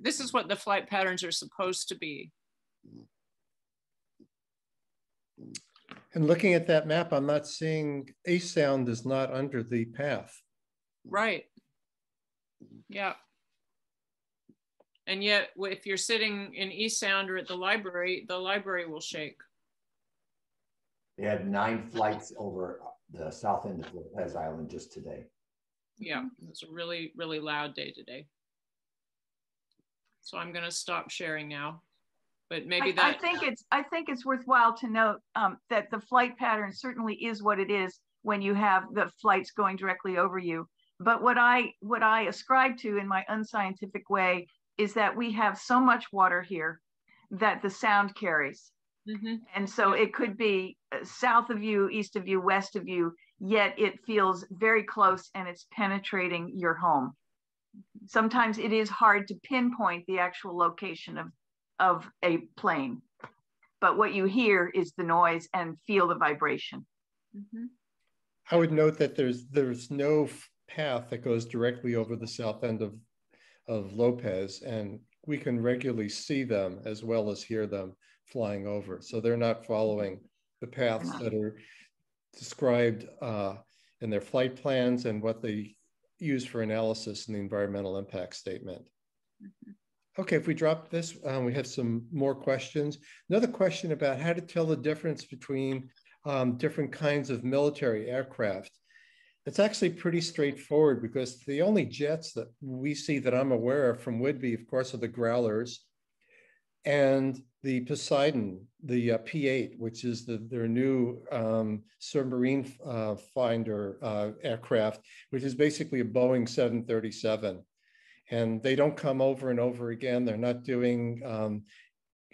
this is what the flight patterns are supposed to be. And looking at that map, I'm not seeing East Sound is not under the path. Right. Yeah. And yet, if you're sitting in East Sound or at the library, the library will shake. They had nine flights over the south end of Lopez Island just today. Yeah, it's a really, really loud day today. So I'm going to stop sharing now but maybe I, that. I think it's I think it's worthwhile to note um, that the flight pattern certainly is what it is when you have the flights going directly over you. But what I what I ascribe to in my unscientific way is that we have so much water here that the sound carries. Mm-hmm. And so it could be uh, south of you, east of you, west of you, yet it feels very close and it's penetrating your home. Sometimes it is hard to pinpoint the actual location of of a plane. But what you hear is the noise and feel the vibration. Mm-hmm. I would note that there's there's no path that goes directly over the south end of of Lopez, and we can regularly see them as well as hear them flying over. So they're not following the paths that are described uh, in their flight plans and what they use for analysis in the environmental impact statement. Mm-hmm. Okay, if we drop this, um, we have some more questions. Another question about how to tell the difference between um, different kinds of military aircraft. It's actually pretty straightforward because the only jets that we see that I'm aware of from Whidbey, of course, are the Growlers and the Poseidon, the uh, P-8, which is the, their new um, submarine uh, finder uh, aircraft, which is basically a Boeing 737 and they don't come over and over again. They're not doing um,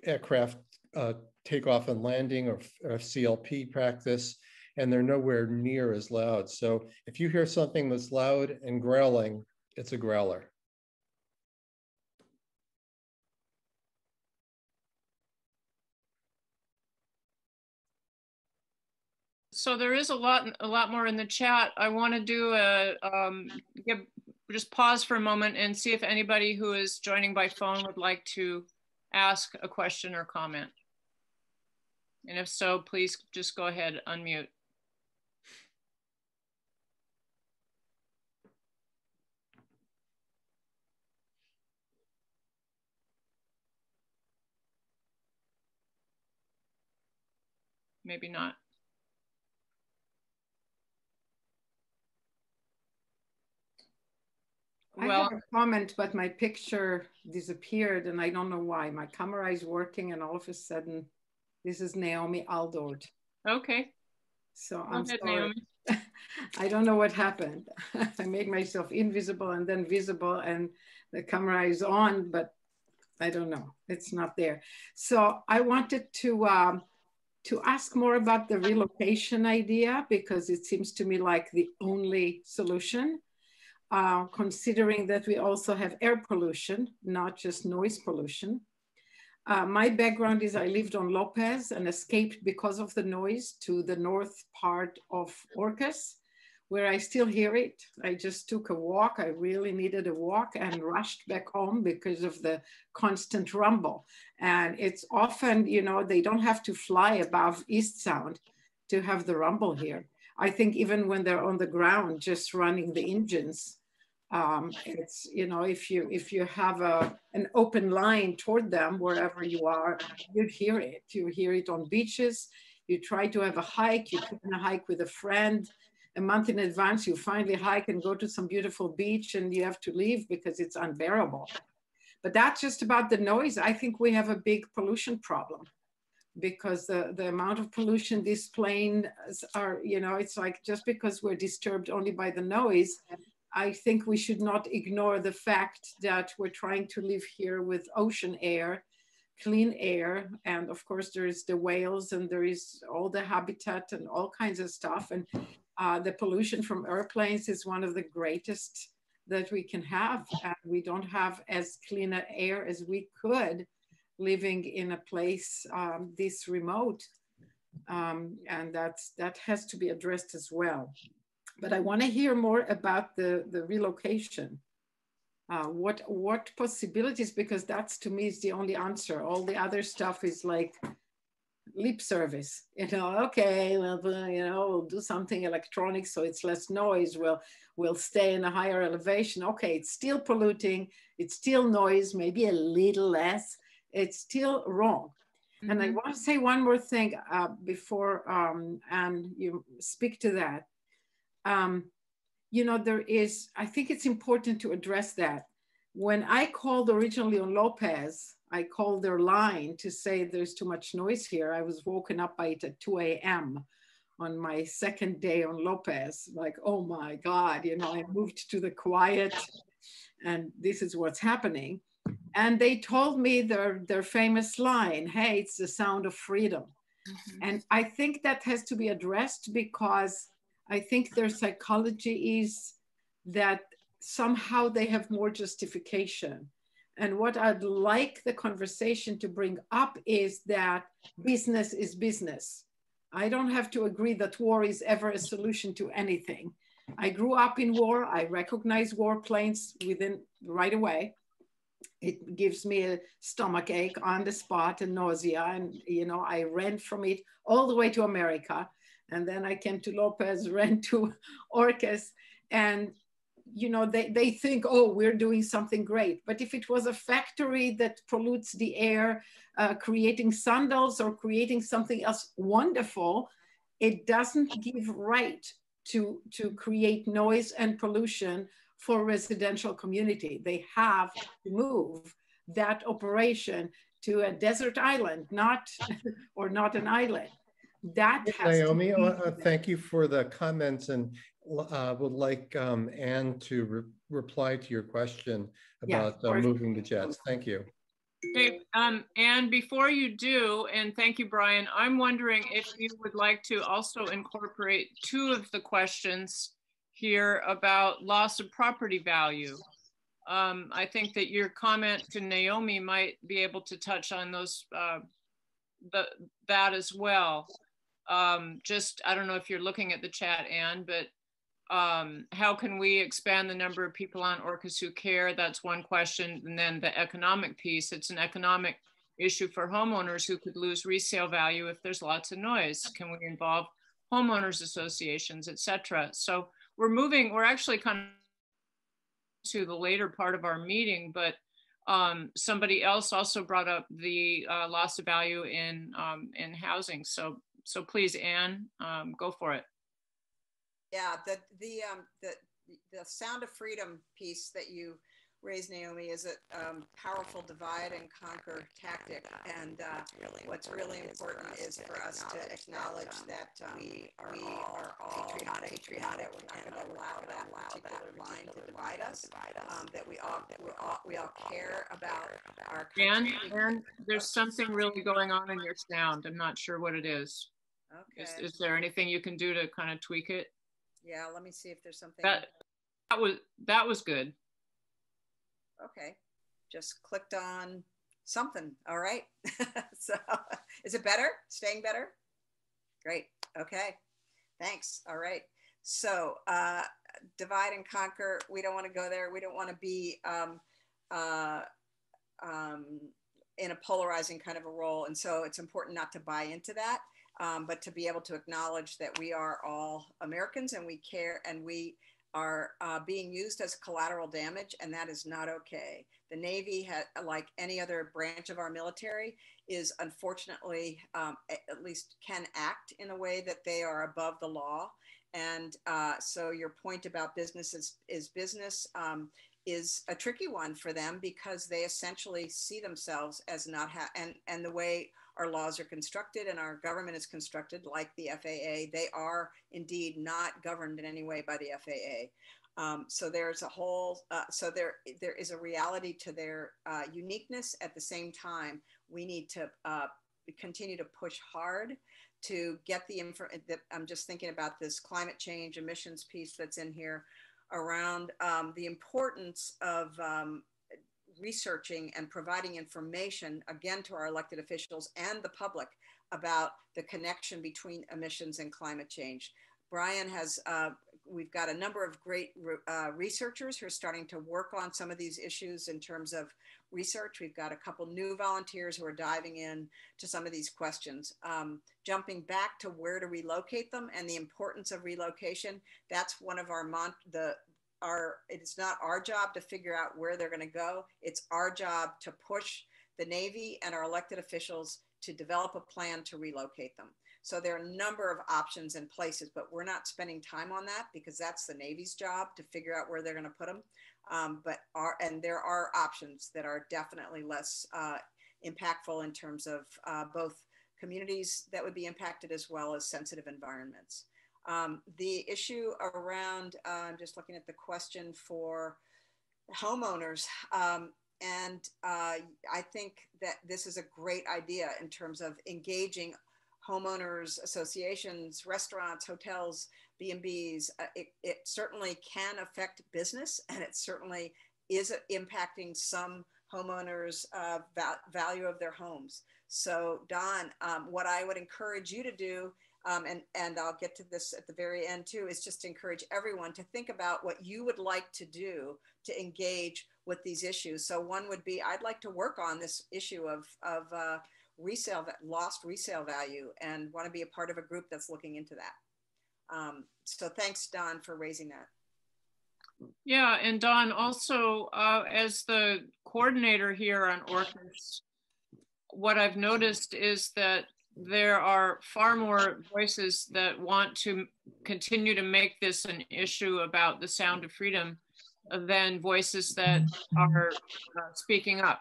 aircraft uh, takeoff and landing or, or, CLP practice, and they're nowhere near as loud. So if you hear something that's loud and growling, it's a growler. So there is a lot, a lot more in the chat. I want to do a um, give just pause for a moment and see if anybody who is joining by phone would like to ask a question or comment. And if so, please just go ahead, unmute. Maybe not. I Well- have a comment, but my picture disappeared and I don't know why. My camera is working and all of a sudden, this is Naomi Aldort. Okay, So go I'm ahead, sorry. Naomi. I don't know what happened. I made myself invisible and then visible and the camera is on, but I don't know. It's not there. So I wanted to um, to ask more about the relocation idea because it seems to me like the only solution. Uh, considering that we also have air pollution, not just noise pollution. Uh, my background is I lived on Lopez and escaped because of the noise to the north part of Orcas, where I still hear it. I just took a walk. I really needed a walk and rushed back home because of the constant rumble. And it's often, you know, they don't have to fly above East Sound to have the rumble here. I think even when they're on the ground, just running the engines, um, it's you know if you if you have a an open line toward them wherever you are you'd hear it you hear it on beaches you try to have a hike you plan a hike with a friend a month in advance you finally hike and go to some beautiful beach and you have to leave because it's unbearable but that's just about the noise i think we have a big pollution problem because the, the amount of pollution these planes are you know it's like just because we're disturbed only by the noise I think we should not ignore the fact that we're trying to live here with ocean air, clean air, and of course there is the whales and there is all the habitat and all kinds of stuff. And uh, the pollution from airplanes is one of the greatest that we can have. And we don't have as clean air as we could living in a place um, this remote. Um, and that's, that has to be addressed as well but I want to hear more about the, the relocation. Uh, what what possibilities? Because that's to me is the only answer. All the other stuff is like lip service. You know, okay, well, you know, we'll do something electronic so it's less noise. We'll we'll stay in a higher elevation. Okay, it's still polluting. It's still noise, maybe a little less. It's still wrong. Mm-hmm. And I want to say one more thing uh, before um, and you speak to that um, you know, there is, I think it's important to address that. When I called originally on Lopez, I called their line to say there's too much noise here. I was woken up by it at 2 a.m. on my second day on Lopez. Like, oh my God, you know, I moved to the quiet and this is what's happening. And they told me their, their famous line, hey, it's the sound of freedom. Mm-hmm. And I think that has to be addressed because I think their psychology is that somehow they have more justification. And what I'd like the conversation to bring up is that business is business. I don't have to agree that war is ever a solution to anything. I grew up in war. I recognize warplanes within right away. It gives me a stomach ache on the spot and nausea. And, you know, I ran from it all the way to America. And then I came to Lopez, ran to Orcas, and you know they, they think, oh, we're doing something great. But if it was a factory that pollutes the air, uh, creating sandals or creating something else wonderful, it doesn't give right to, to create noise and pollution for residential community. They have to move that operation to a desert island, not or not an island that has Naomi, uh, thank you for the comments and uh, would like um, Anne to re reply to your question about yeah, uh, moving the jets. Thank you. Okay, um, and before you do, and thank you, Brian, I'm wondering if you would like to also incorporate two of the questions here about loss of property value. Um, I think that your comment to Naomi might be able to touch on those uh, the, that as well um, just, I don't know if you're looking at the chat, Anne, but um, how can we expand the number of people on orcas who care? That's one question. And then the economic piece, it's an economic issue for homeowners who could lose resale value if there's lots of noise. Can we involve homeowners associations, et cetera? So we're moving, we're actually kind of to the later part of our meeting, but um, somebody else also brought up the uh, loss of value in um, in housing. So so please, Anne, um, go for it. Yeah, the the um, the the sound of freedom piece that you raised, Naomi is a um, powerful divide and conquer tactic. And uh, really what's really important is for us to acknowledge that um, we are we are all patriotic. patriotic. We're not going to allow that particular line to divide us. Um, that we all we all we all care about our country. And, and there's something really going on in your sound. I'm not sure what it is. Okay. Is, is there anything you can do to kind of tweak it? Yeah, let me see if there's something. That, that was that was good okay, just clicked on something. All right. so is it better? Staying better? Great. Okay. Thanks. All right. So uh, divide and conquer. We don't want to go there. We don't want to be um, uh, um, in a polarizing kind of a role. And so it's important not to buy into that, um, but to be able to acknowledge that we are all Americans and we care and we are uh, being used as collateral damage, and that is not okay. The Navy, like any other branch of our military, is unfortunately, um, at least can act in a way that they are above the law. And uh, so your point about business is, is business um, is a tricky one for them because they essentially see themselves as not ha- and and the way our laws are constructed and our government is constructed like the FAA. They are indeed not governed in any way by the FAA. Um, so there's a whole, uh, so there there is a reality to their uh, uniqueness. At the same time, we need to uh, continue to push hard to get the info. I'm just thinking about this climate change emissions piece that's in here around um, the importance of um, researching and providing information again to our elected officials and the public about the connection between emissions and climate change. Brian has, uh, we've got a number of great uh, researchers who are starting to work on some of these issues in terms of research. We've got a couple new volunteers who are diving in to some of these questions. Um, jumping back to where to relocate them and the importance of relocation, that's one of our, the, it's not our job to figure out where they're going to go. It's our job to push the navy and our elected officials to develop a plan to relocate them. So there are a number of options and places but we're not spending time on that because that's the navy's job to figure out where they're going to put them um, but are and there are options that are definitely less uh, impactful in terms of uh, both communities that would be impacted as well as sensitive environments um, the issue around, uh, I'm just looking at the question for homeowners. Um, and uh, I think that this is a great idea in terms of engaging homeowners associations, restaurants, hotels, B&Bs. Uh, it, it, certainly can affect business and it certainly is impacting some homeowners' uh, va value of their homes. So Don, um, what I would encourage you to do um, and, and I'll get to this at the very end too, is just to encourage everyone to think about what you would like to do to engage with these issues. So one would be, I'd like to work on this issue of, of uh, resale, lost resale value and want to be a part of a group that's looking into that. Um, so thanks, Don, for raising that. Yeah, and Don, also uh, as the coordinator here on Orcas, what I've noticed is that there are far more voices that want to continue to make this an issue about the sound of freedom than voices that are uh, speaking up.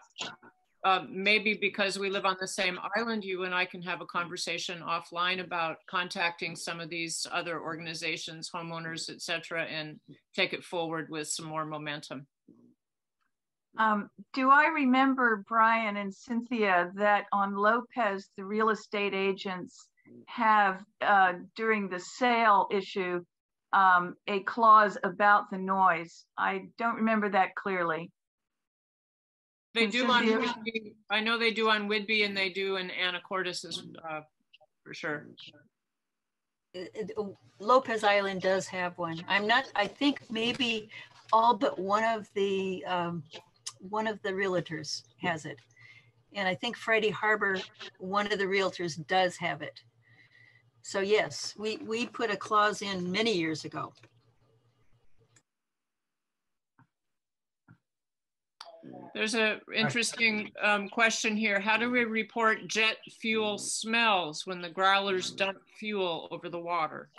Uh, maybe because we live on the same island, you and I can have a conversation offline about contacting some of these other organizations, homeowners, et cetera, and take it forward with some more momentum. Um, do I remember, Brian and Cynthia, that on Lopez, the real estate agents have, uh, during the sale issue, um, a clause about the noise? I don't remember that clearly. They do on Whidbey. I know they do on Whidbey and they do in Anacortes as uh, for sure. Lopez Island does have one. I'm not, I think maybe all but one of the, um, one of the realtors has it. And I think Friday Harbor, one of the realtors does have it. So yes, we, we put a clause in many years ago. There's a interesting um, question here. How do we report jet fuel smells when the growlers dump fuel over the water?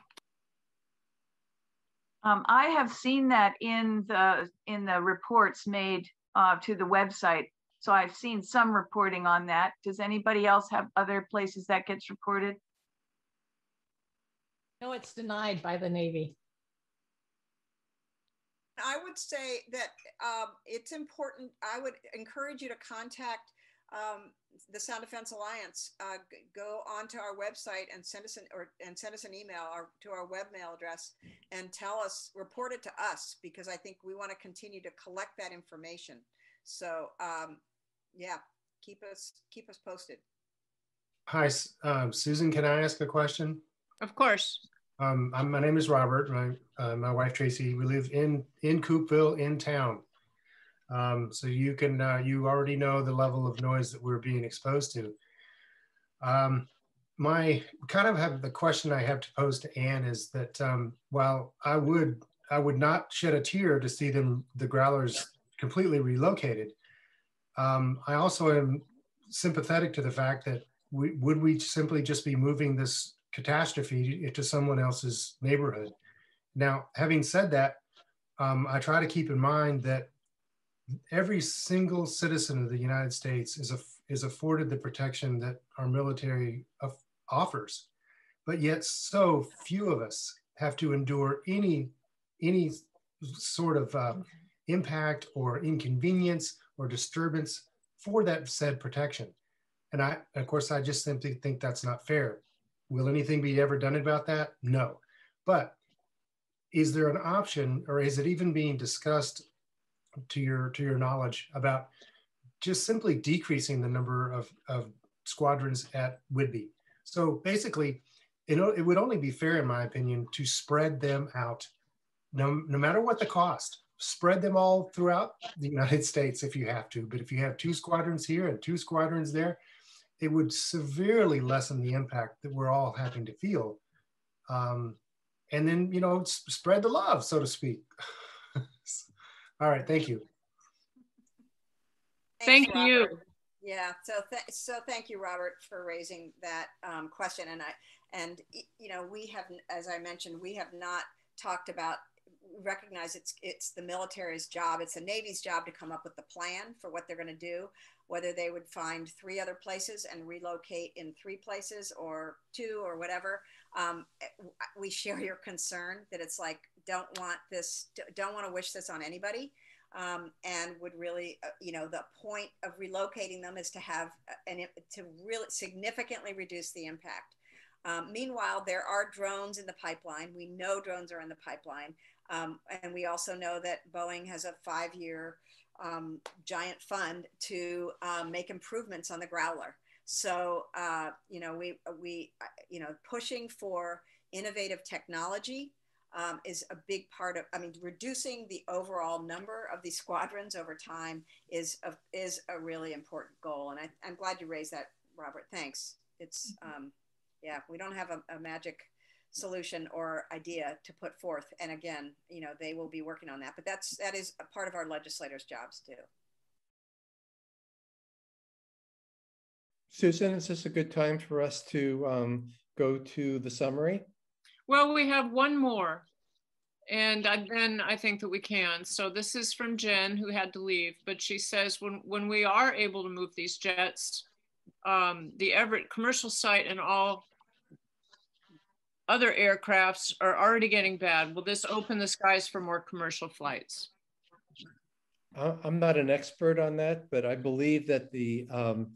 Um, I have seen that in the in the reports made uh, to the website. So I've seen some reporting on that. Does anybody else have other places that gets reported? No, it's denied by the Navy. I would say that um, it's important. I would encourage you to contact um, the Sound Defense Alliance. Uh, go onto our website and send us an or and send us an email or to our webmail address and tell us, report it to us because I think we want to continue to collect that information. So um, yeah, keep us keep us posted. Hi, um, Susan. Can I ask a question? Of course. Um, my name is Robert. My uh, my wife Tracy. We live in in Coupeville in town. Um, so you can uh, you already know the level of noise that we're being exposed to. Um, my kind of have the question I have to pose to Anne is that um, while I would I would not shed a tear to see them the growlers completely relocated. Um, I also am sympathetic to the fact that we, would we simply just be moving this catastrophe into someone else's neighborhood. Now, having said that, um, I try to keep in mind that every single citizen of the United States is, a, is afforded the protection that our military offers. But yet so few of us have to endure any, any sort of uh, impact or inconvenience or disturbance for that said protection. And I, of course, I just simply think that's not fair. Will anything be ever done about that? No. But is there an option or is it even being discussed to your to your knowledge about just simply decreasing the number of, of squadrons at Whidbey? So basically, it, it would only be fair, in my opinion, to spread them out, no, no matter what the cost. Spread them all throughout the United States if you have to. But if you have two squadrons here and two squadrons there, it would severely lessen the impact that we're all having to feel. Um, and then, you know, spread the love, so to speak. all right, thank you. Thanks, thank you. Yeah, so th so thank you, Robert, for raising that um, question. And I and you know we have, as I mentioned, we have not talked about recognize it's it's the military's job, it's the Navy's job to come up with the plan for what they're going to do whether they would find three other places and relocate in three places or two or whatever. Um, we share your concern that it's like, don't want this, don't want to wish this on anybody. Um, and would really, uh, you know, the point of relocating them is to have and to really significantly reduce the impact. Um, meanwhile, there are drones in the pipeline. We know drones are in the pipeline. Um, and we also know that Boeing has a five year um, giant fund to um, make improvements on the growler. So uh, you know we we uh, you know pushing for innovative technology um, is a big part of. I mean, reducing the overall number of these squadrons over time is a, is a really important goal. And I, am glad you raised that, Robert. Thanks. It's um, yeah, we don't have a, a magic solution or idea to put forth. And again, you know, they will be working on that. But that's that is a part of our legislators' jobs too. Susan, is this a good time for us to um, go to the summary? Well, we have one more. And then I think that we can. So this is from Jen, who had to leave, but she says when when we are able to move these jets, um, the Everett commercial site and all other aircrafts are already getting bad. Will this open the skies for more commercial flights? I'm not an expert on that, but I believe that the um,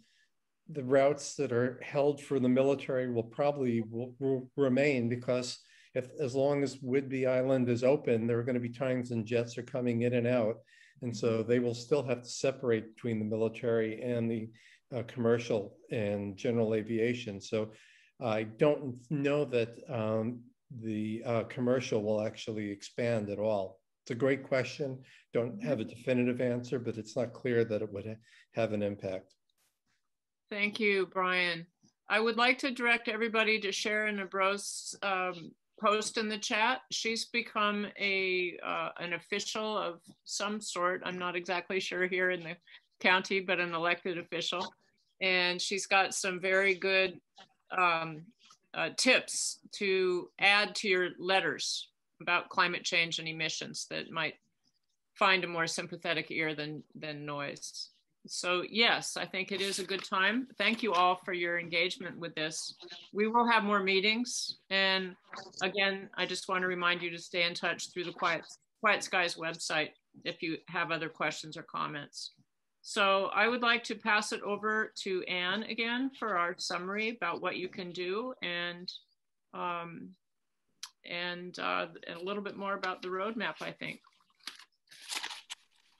the routes that are held for the military will probably will, will remain because if as long as Whidbey Island is open, there are going to be times when jets are coming in and out, and so they will still have to separate between the military and the uh, commercial and general aviation. So I don't know that um, the uh, commercial will actually expand at all. It's a great question. Don't have a definitive answer, but it's not clear that it would ha have an impact. Thank you, Brian. I would like to direct everybody to Sharon Abro's um, post in the chat. She's become a uh, an official of some sort. I'm not exactly sure here in the county, but an elected official. And she's got some very good um, uh, tips to add to your letters about climate change and emissions that might find a more sympathetic ear than, than noise. So yes, I think it is a good time. Thank you all for your engagement with this. We will have more meetings. And again, I just want to remind you to stay in touch through the Quiet, Quiet Skies website if you have other questions or comments. So I would like to pass it over to Anne again for our summary about what you can do and um, and, uh, and a little bit more about the roadmap, I think.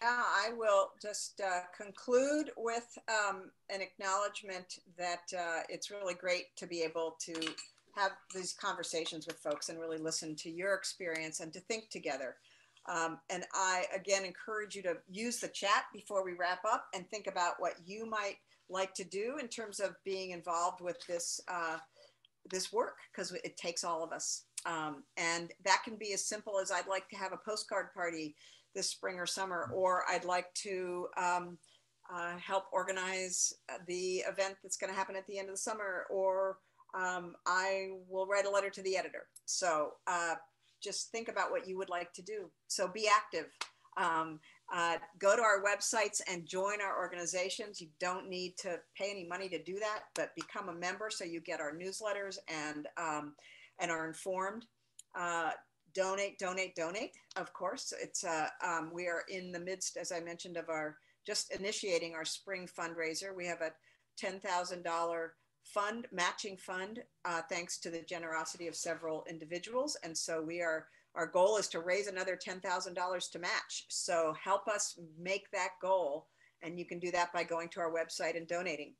I will just uh, conclude with um, an acknowledgement that uh, it's really great to be able to have these conversations with folks and really listen to your experience and to think together. Um, and I, again, encourage you to use the chat before we wrap up and think about what you might like to do in terms of being involved with this, uh, this work, because it takes all of us. Um, and that can be as simple as I'd like to have a postcard party this spring or summer, or I'd like to um, uh, help organize the event that's going to happen at the end of the summer, or um, I will write a letter to the editor. So uh, just think about what you would like to do. So be active. Um, uh, go to our websites and join our organizations. You don't need to pay any money to do that, but become a member so you get our newsletters and um, and are informed. Uh, donate, donate, donate. Of course, it's uh, um, we are in the midst, as I mentioned, of our just initiating our spring fundraiser. We have a ten thousand dollar fund, matching fund, uh, thanks to the generosity of several individuals. And so we are, our goal is to raise another $10,000 to match. So help us make that goal. And you can do that by going to our website and donating.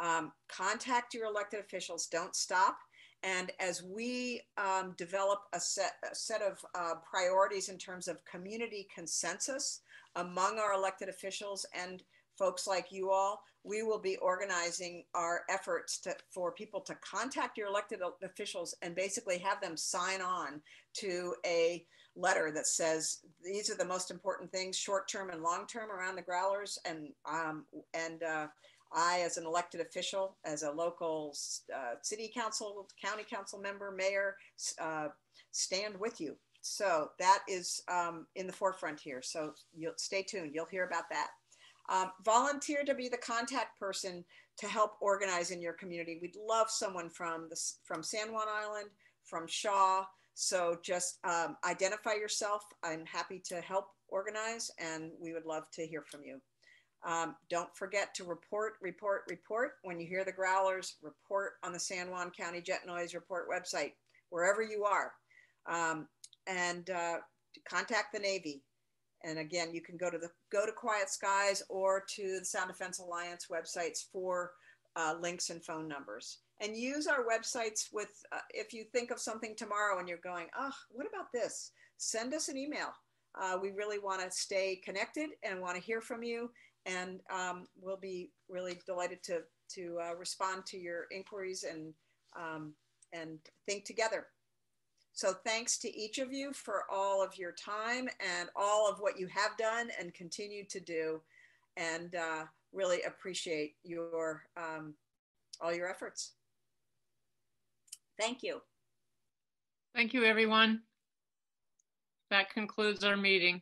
Um, contact your elected officials, don't stop. And as we um, develop a set, a set of uh, priorities in terms of community consensus among our elected officials and folks like you all, we will be organizing our efforts to, for people to contact your elected officials and basically have them sign on to a letter that says these are the most important things short term and long term around the growlers and um, and uh, I as an elected official as a local uh, city council county council member mayor uh, stand with you so that is um, in the forefront here so you'll stay tuned you'll hear about that um, volunteer to be the contact person to help organize in your community. We'd love someone from the, from San Juan Island, from Shaw. So just um, identify yourself. I'm happy to help organize and we would love to hear from you. Um, don't forget to report, report, report. When you hear the growlers, report on the San Juan County Jet Noise Report website, wherever you are. Um, and uh, contact the Navy. And again, you can go to the go to Quiet Skies or to the Sound Defense Alliance websites for uh, links and phone numbers. And use our websites with, uh, if you think of something tomorrow and you're going, oh, what about this? Send us an email. Uh, we really want to stay connected and want to hear from you. And um, we'll be really delighted to, to uh, respond to your inquiries and, um, and think together. So thanks to each of you for all of your time and all of what you have done and continue to do. And uh, really appreciate your um, all your efforts. Thank you. Thank you, everyone. That concludes our meeting.